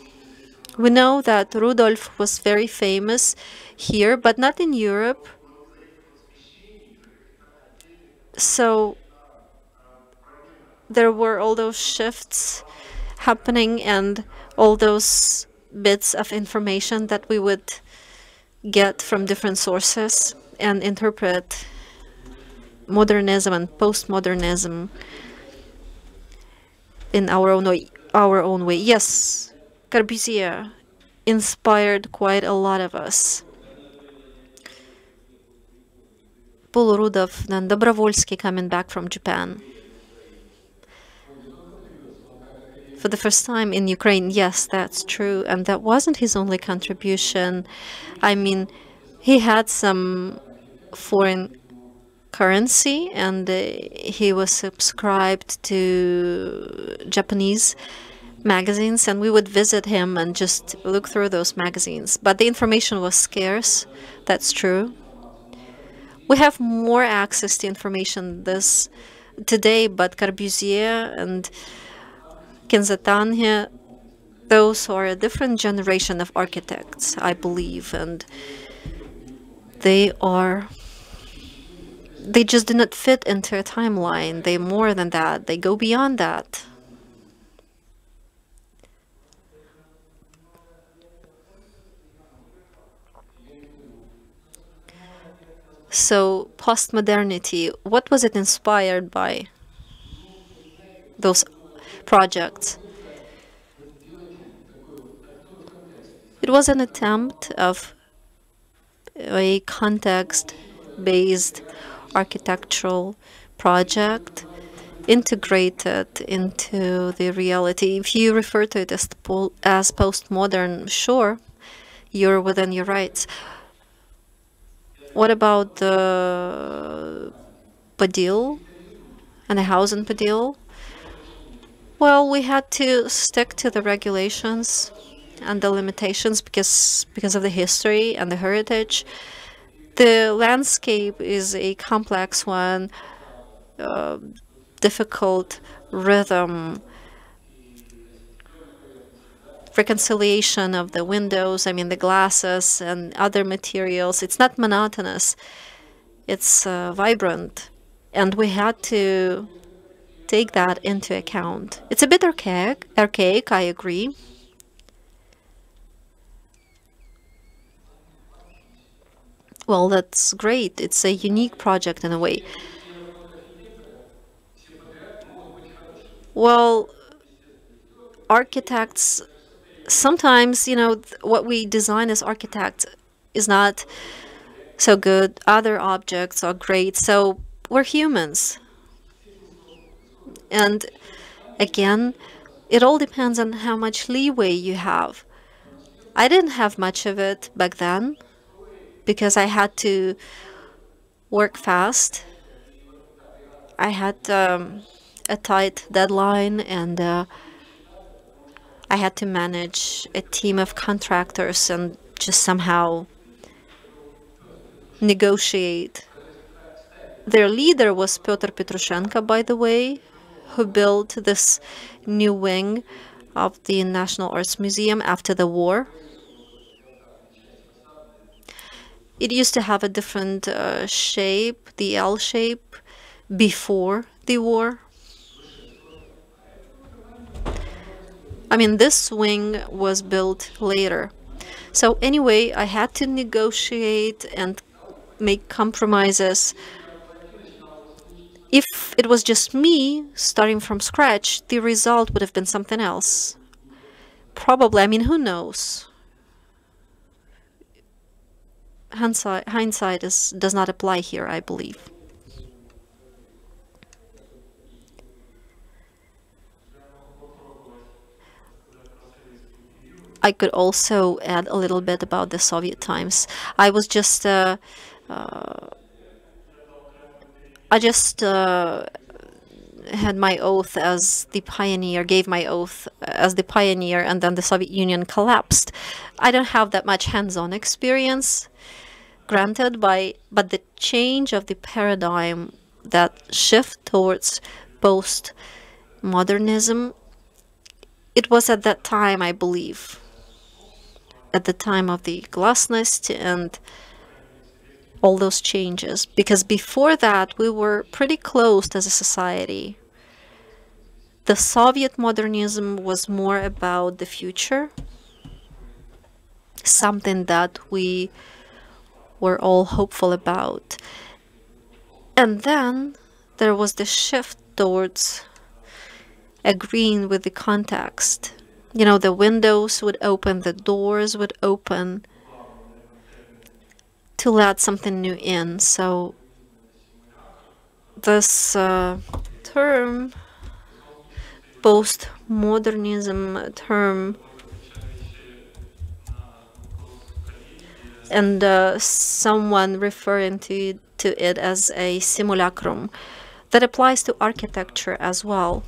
Speaker 5: We know that Rudolf was very famous here, but not in Europe. So there were all those shifts happening and all those bits of information that we would get from different sources and interpret modernism and postmodernism in our own way. Our own way. Yes, Corbusier inspired quite a lot of us. Bolorudov, then Dobrovolsky coming back from Japan. For the first time in Ukraine, yes, that's true. And that wasn't his only contribution. I mean, he had some foreign currency and uh, he was subscribed to Japanese magazines and we would visit him and just look through those magazines. But the information was scarce, that's true. We have more access to information this today, but Corbusier and Kenzo Tange, those are a different generation of architects, I believe, and they are they just do not fit into a timeline. They more than that. They go beyond that. So, postmodernity, what was it inspired by? Those projects. It was an attempt of a context-based architectural project integrated into the reality. If you refer to it as, as postmodern, sure, you're within your rights. What about the Podil and the house in Podil? Well, we had to stick to the regulations and the limitations because because of the history and the heritage. The landscape is a complex one, uh, difficult rhythm, reconciliation of the windows, I mean the glasses and other materials. It's not monotonous, it's uh, vibrant. And we had to take that into account. It's a bit archaic, archaic, I agree. Well, that's great. It's a unique project in a way. Well, architects sometimes, you know, what we design as architects is not so good. Other objects are great. So we're humans. And again, it all depends on how much leeway you have. I didn't have much of it back then because I had to work fast. I had um, a tight deadline and uh, I had to manage a team of contractors and just somehow negotiate. Their leader was Pyotr Petrushenko, by the way, who built this new wing of the National Arts Museum after the war. It used to have a different uh, shape, the L shape, before the war. I mean, this wing was built later. So anyway, I had to negotiate and make compromises if it was just me starting from scratch, the result would have been something else. Probably, I mean, who knows? Hindsight, hindsight is, does not apply here, I believe. I could also add a little bit about the Soviet times. I was just uh, uh, I just uh, had my oath as the pioneer, gave my oath as the pioneer, and then the Soviet Union collapsed. I don't have that much hands-on experience, granted, by but the change of the paradigm, that shift towards post-modernism, it was at that time, I believe, at the time of the glasnost and all those changes because before that we were pretty closed as a society. The Soviet modernism was more about the future, something that we were all hopeful about. And then there was the shift towards agreeing with the context. You know, the windows would open, the doors would open, to let something new in. So this uh, term, postmodernism term, and uh, someone referring to to it as a simulacrum that applies to architecture as well.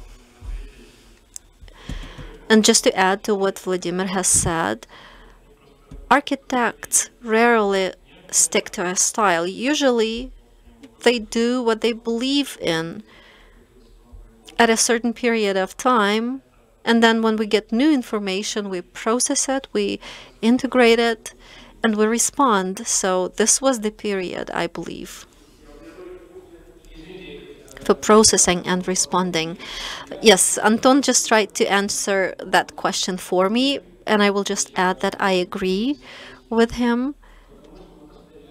Speaker 5: And just to add to what Vladimir has said, architects rarely stick to a style. Usually, they do what they believe in at a certain period of time. And then when we get new information, we process it, we integrate it, and we respond. So this was the period, I believe, for processing and responding. Yes, Anton just tried to answer that question for me, and I will just add that I agree with him.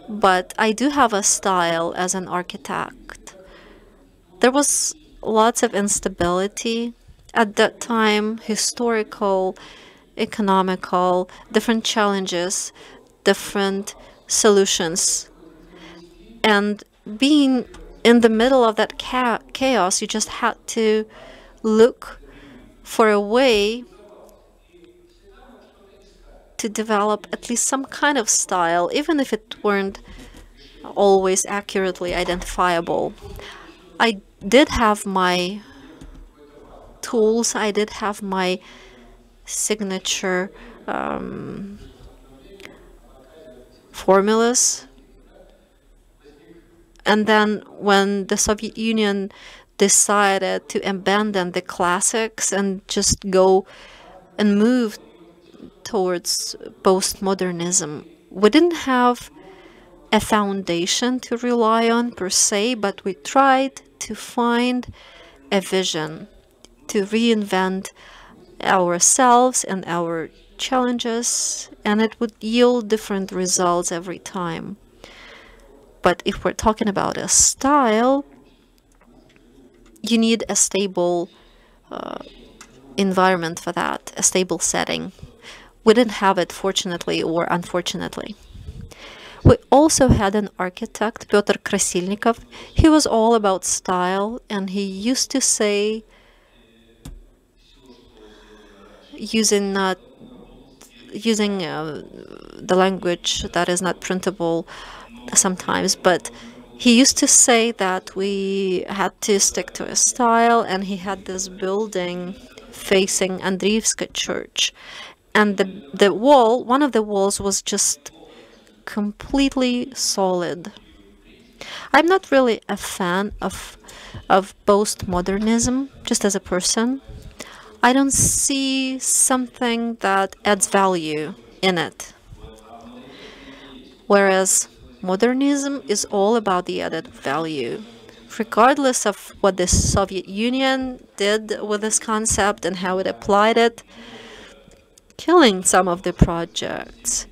Speaker 5: But I do have a style as an architect. There was lots of instability at that time, historical, economical, different challenges different solutions. And being in the middle of that chaos, you just had to look for a way to develop at least some kind of style, even if it weren't always accurately identifiable. I did have my tools, I did have my signature um, formulas. And then when the Soviet Union decided to abandon the classics and just go and move towards postmodernism, we didn't have a foundation to rely on per se, but we tried to find a vision to reinvent ourselves and our challenges and it would yield different results every time. But if we're talking about a style, you need a stable uh, environment for that, a stable setting. We didn't have it, fortunately or unfortunately. We also had an architect, Pyotr Krasilnikov. He was all about style, and he used to say, using uh, using uh, the language that is not printable sometimes, but he used to say that we had to stick to a style, and he had this building facing Andriivska church, and the the wall, one of the walls, was just completely solid. I'm not really a fan of of postmodernism, just as a person. I don't see something that adds value in it. Whereas modernism is all about the added value. Regardless of what the Soviet Union did with this concept and how it applied it, killing some of the projects.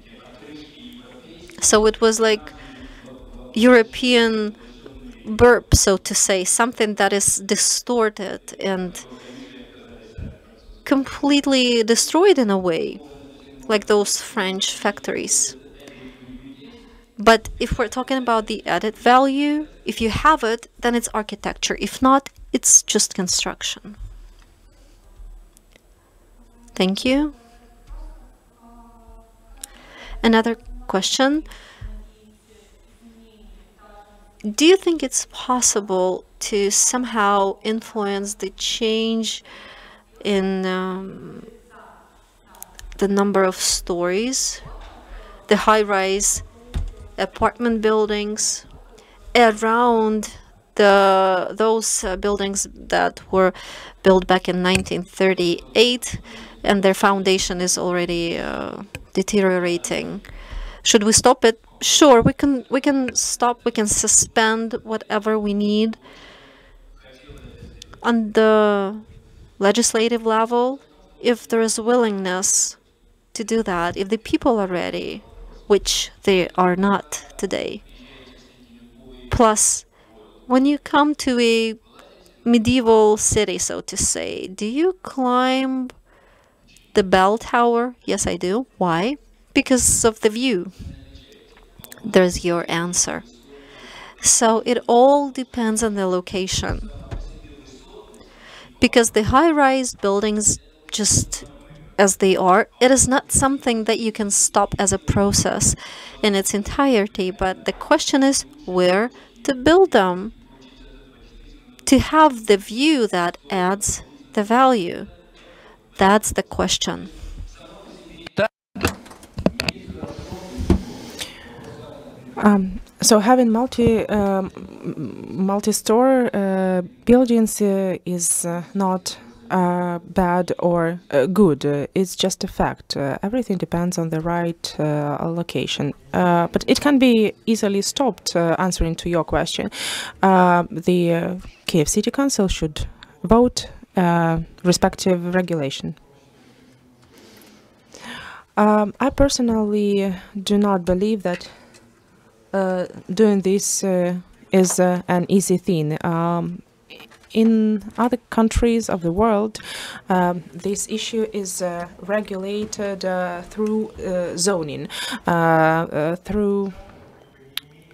Speaker 5: So it was like European burp, so to say, something that is distorted and completely destroyed in a way, like those French factories. But if we're talking about the added value, if you have it, then it's architecture. If not, it's just construction. Thank you. Another question. Do you think it's possible to somehow influence the change in um, the number of stories, the high-rise apartment buildings around the those uh, buildings that were built back in 1938 and their foundation is already uh, deteriorating. Should we stop it? Sure we can we can stop we can suspend whatever we need on the legislative level, if there is willingness to do that, if the people are ready, which they are not today. Plus, when you come to a medieval city, so to say, do you climb the bell tower? Yes, I do. Why? Because of the view. There's your answer. So it all depends on the location. Because the high rise buildings, just as they are, it is not something that you can stop as a process in its entirety, but the question is where to build them to have the view that adds the value. That's the question.
Speaker 3: Um, so having multi um, multi-store uh, buildings uh, is uh, not uh, bad or uh, good. Uh, it's just a fact. everything depends on the right location. but it can be easily stopped. answering to your question, the Kiev City Council should vote respective regulation. Um, I personally do not believe that uh, doing this uh, is uh, an easy thing. Um, in other countries of the world, um, this issue is uh, regulated uh, through uh, zoning, through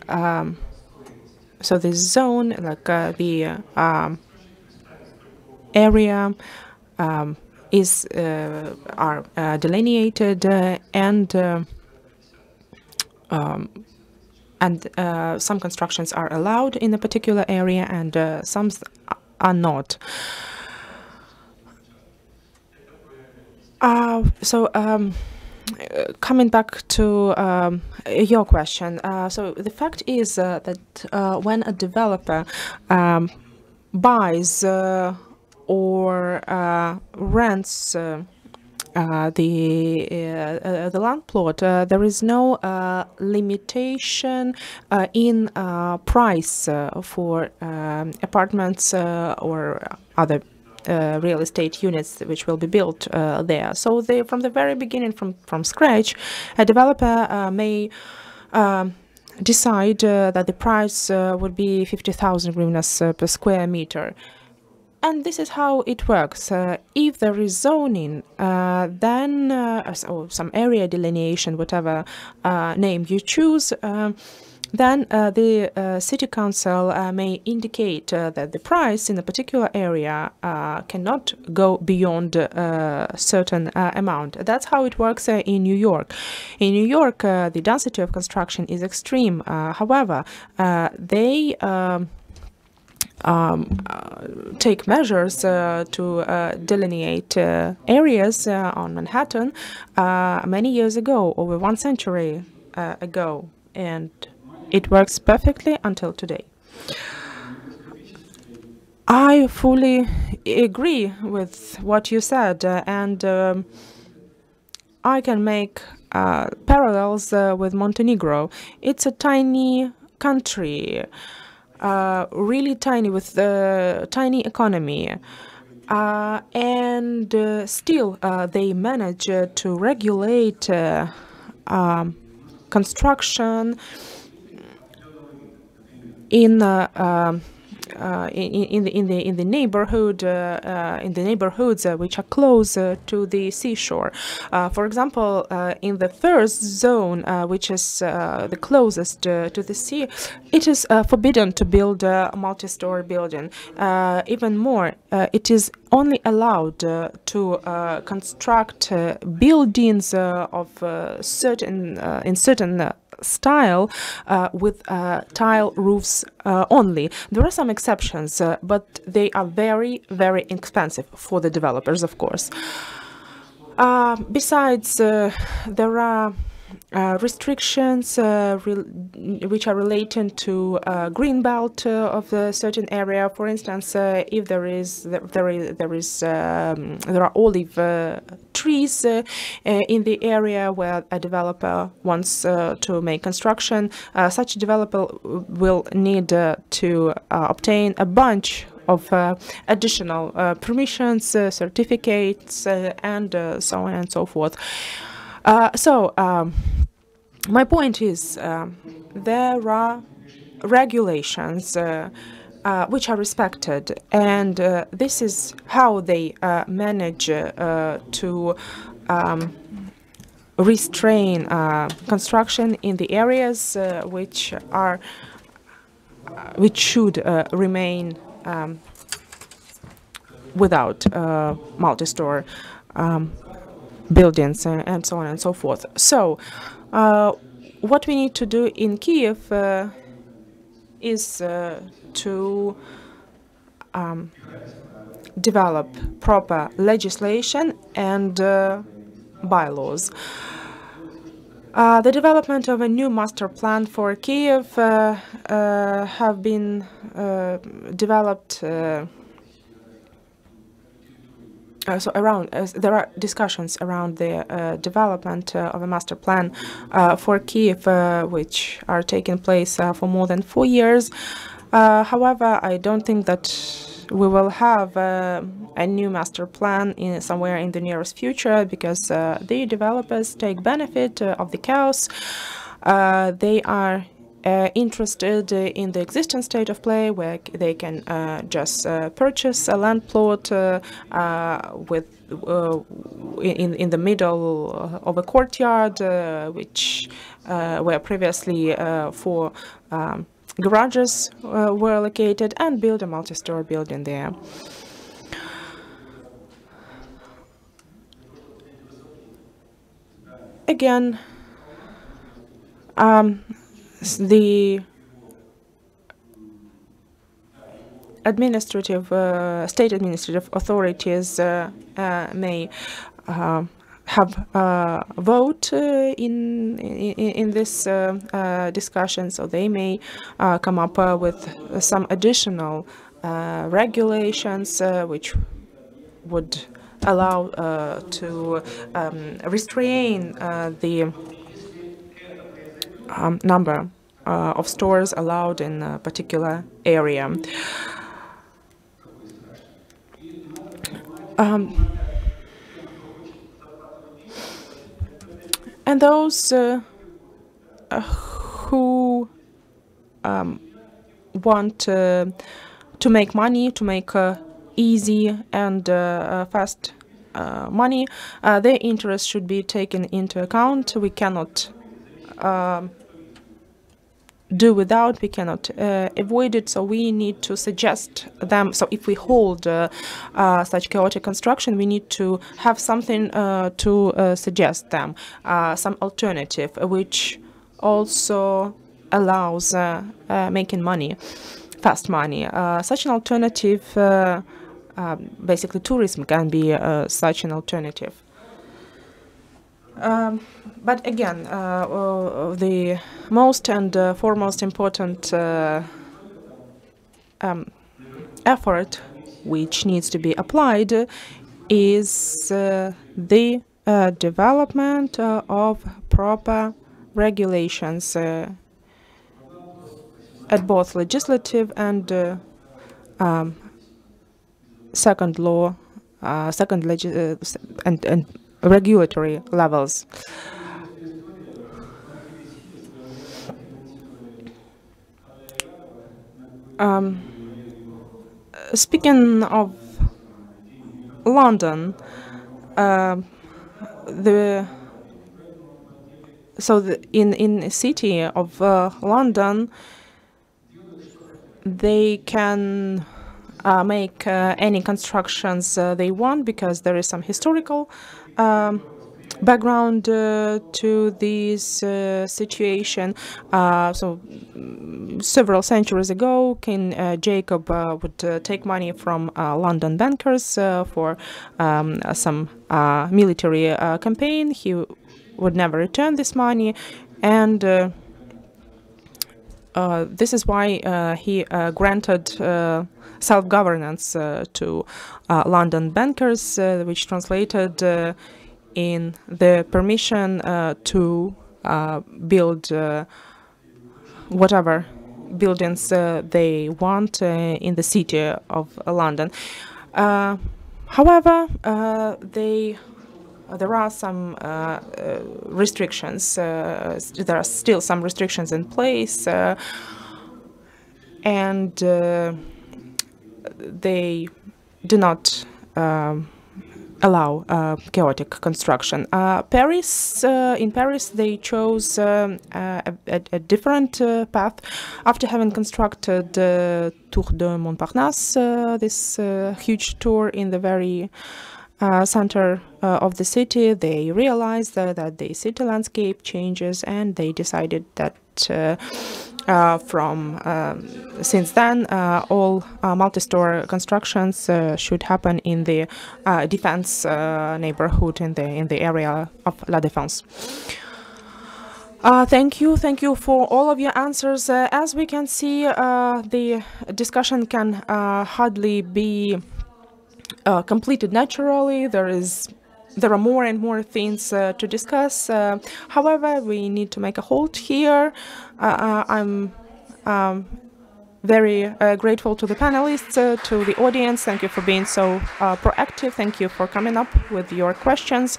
Speaker 3: um, so the zone, like the area, is are delineated and and uh, some constructions are allowed in a particular area and uh, some are not. Uh, so um, coming back to um, your question, uh, so the fact is uh, that uh, when a developer um, buys or rents uh, the uh, uh, the land plot, there is no limitation in price for um, apartments or other uh, real estate units which will be built uh, there. So they, from the very beginning, from, from scratch, a developer uh, may um, decide that the price would be 50,000 hryvnias per square meter. And this is how it works. Uh, if there is zoning, uh, then, uh, or some area delineation, whatever uh, name you choose, um, then uh, the uh, city council may indicate that the price in a particular area cannot go beyond a certain amount. That's how it works in New York. In New York, the density of construction is extreme. however, they um, um, uh, take measures uh, to uh, delineate areas on Manhattan many years ago, over one century ago, and it works perfectly until today. I fully agree with what you said, uh, and um, I can make uh, parallels uh, with Montenegro. It's a tiny country uh, really tiny with the tiny economy. Uh, and uh, still uh, they manage uh, to regulate uh, um, construction in um, Uh, in, in, the in the in the neighborhood uh, uh, in the neighborhoods uh, which are close uh, to the seashore. for example, in the first zone, which is the closest to the sea, it is forbidden to build a multi-story building. even more, it is only allowed uh, to uh, construct uh, buildings of certain in certain style uh, with uh, tile roofs uh, only. There are some exceptions, but they are very, very expensive for the developers, of course. besides, there are uh, restrictions uh, which are related to uh, green belt of a certain area. For instance, if there is there is there is um, there are olive trees in the area where a developer wants to make construction, such a developer will need to obtain a bunch of uh, additional uh, permissions, uh, certificates, and so on and so forth. So um, my point is uh, there are regulations uh, uh, which are respected, and uh, this is how they uh, manage uh, to um, restrain construction in the areas which are which should uh, remain um, without uh, multi-store um, buildings and, and so on and so forth. So, uh, what we need to do in Kiev uh, is uh, to um, develop proper legislation and uh, bylaws. Uh, the development of a new master plan for Kiev uh, uh, have been uh, developed. Uh, uh, so around there are discussions around the development of a master plan for Kiev, which are taking place for more than four years. however, I don't think that we will have uh, a new master plan in somewhere in the nearest future because uh, the developers take benefit uh, of the chaos. Uh, they are uh, interested in the existing state of play where they can uh, just purchase a land plot with in in the middle of a courtyard, which were previously for um, garages uh, were located and build a multi-story building there. Again, um, the administrative, uh, state administrative authorities uh, uh may uh, have a vote uh, in, in, in this uh, uh, discussion, so they may come up with some additional regulations which would allow uh, to um, restrain uh, the um, number uh, of stores allowed in a particular area. Um, and those uh, uh, who um, want uh, to make money, to make uh, easy and uh, fast money, their interests should be taken into account. We cannot um, do without, we cannot uh, avoid it, so we need to suggest them. So if we hold uh, uh, such chaotic construction, we need to have something uh, to uh, suggest them, uh, some alternative, which also allows making money, fast money. such an alternative, basically tourism can be such an alternative. Um, but again, uh, uh, the most and uh, foremost important uh, um, effort which needs to be applied is uh, the uh, development of proper regulations at both legislative and um, second law, second legi and, and regulatory levels. Um, speaking of London, uh, the so the, in in city of uh, London, they can uh, make uh, any constructions uh, they want because there is some historical um, background uh, to this uh, situation. Uh, so mm, several centuries ago, King uh, Jacob uh, would uh, take money from London bankers for um, some military campaign. He would never return this money, and this is why he granted self-governance to London bankers, which translated in the permission uh, to uh, build uh, whatever buildings they want in the city of London. however, they there are some uh, uh, restrictions. Uh, there are still some restrictions in place, and they do not um, allow uh, chaotic construction. Uh, Paris, uh, in Paris, they chose um, a, a, a, different uh, path. After having constructed uh, Tour de Montparnasse, uh, this huge tour in the very center of the city, they realized that the city landscape changes and they decided that uh, from um, since then, uh, all uh, multi-store constructions should happen in the defense neighborhood in the in the area of La Défense. Uh, thank you, thank you for all of your answers. Uh, as we can see, uh, the discussion can hardly be completed naturally. There is there are more and more things uh, to discuss. Uh, however, we need to make a halt here. Uh, uh I'm um, very uh, grateful to the panelists, uh, to the audience. Thank you for being so proactive. Thank you for coming up with your questions.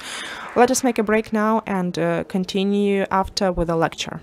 Speaker 3: Let us make a break now and continue after with a lecture.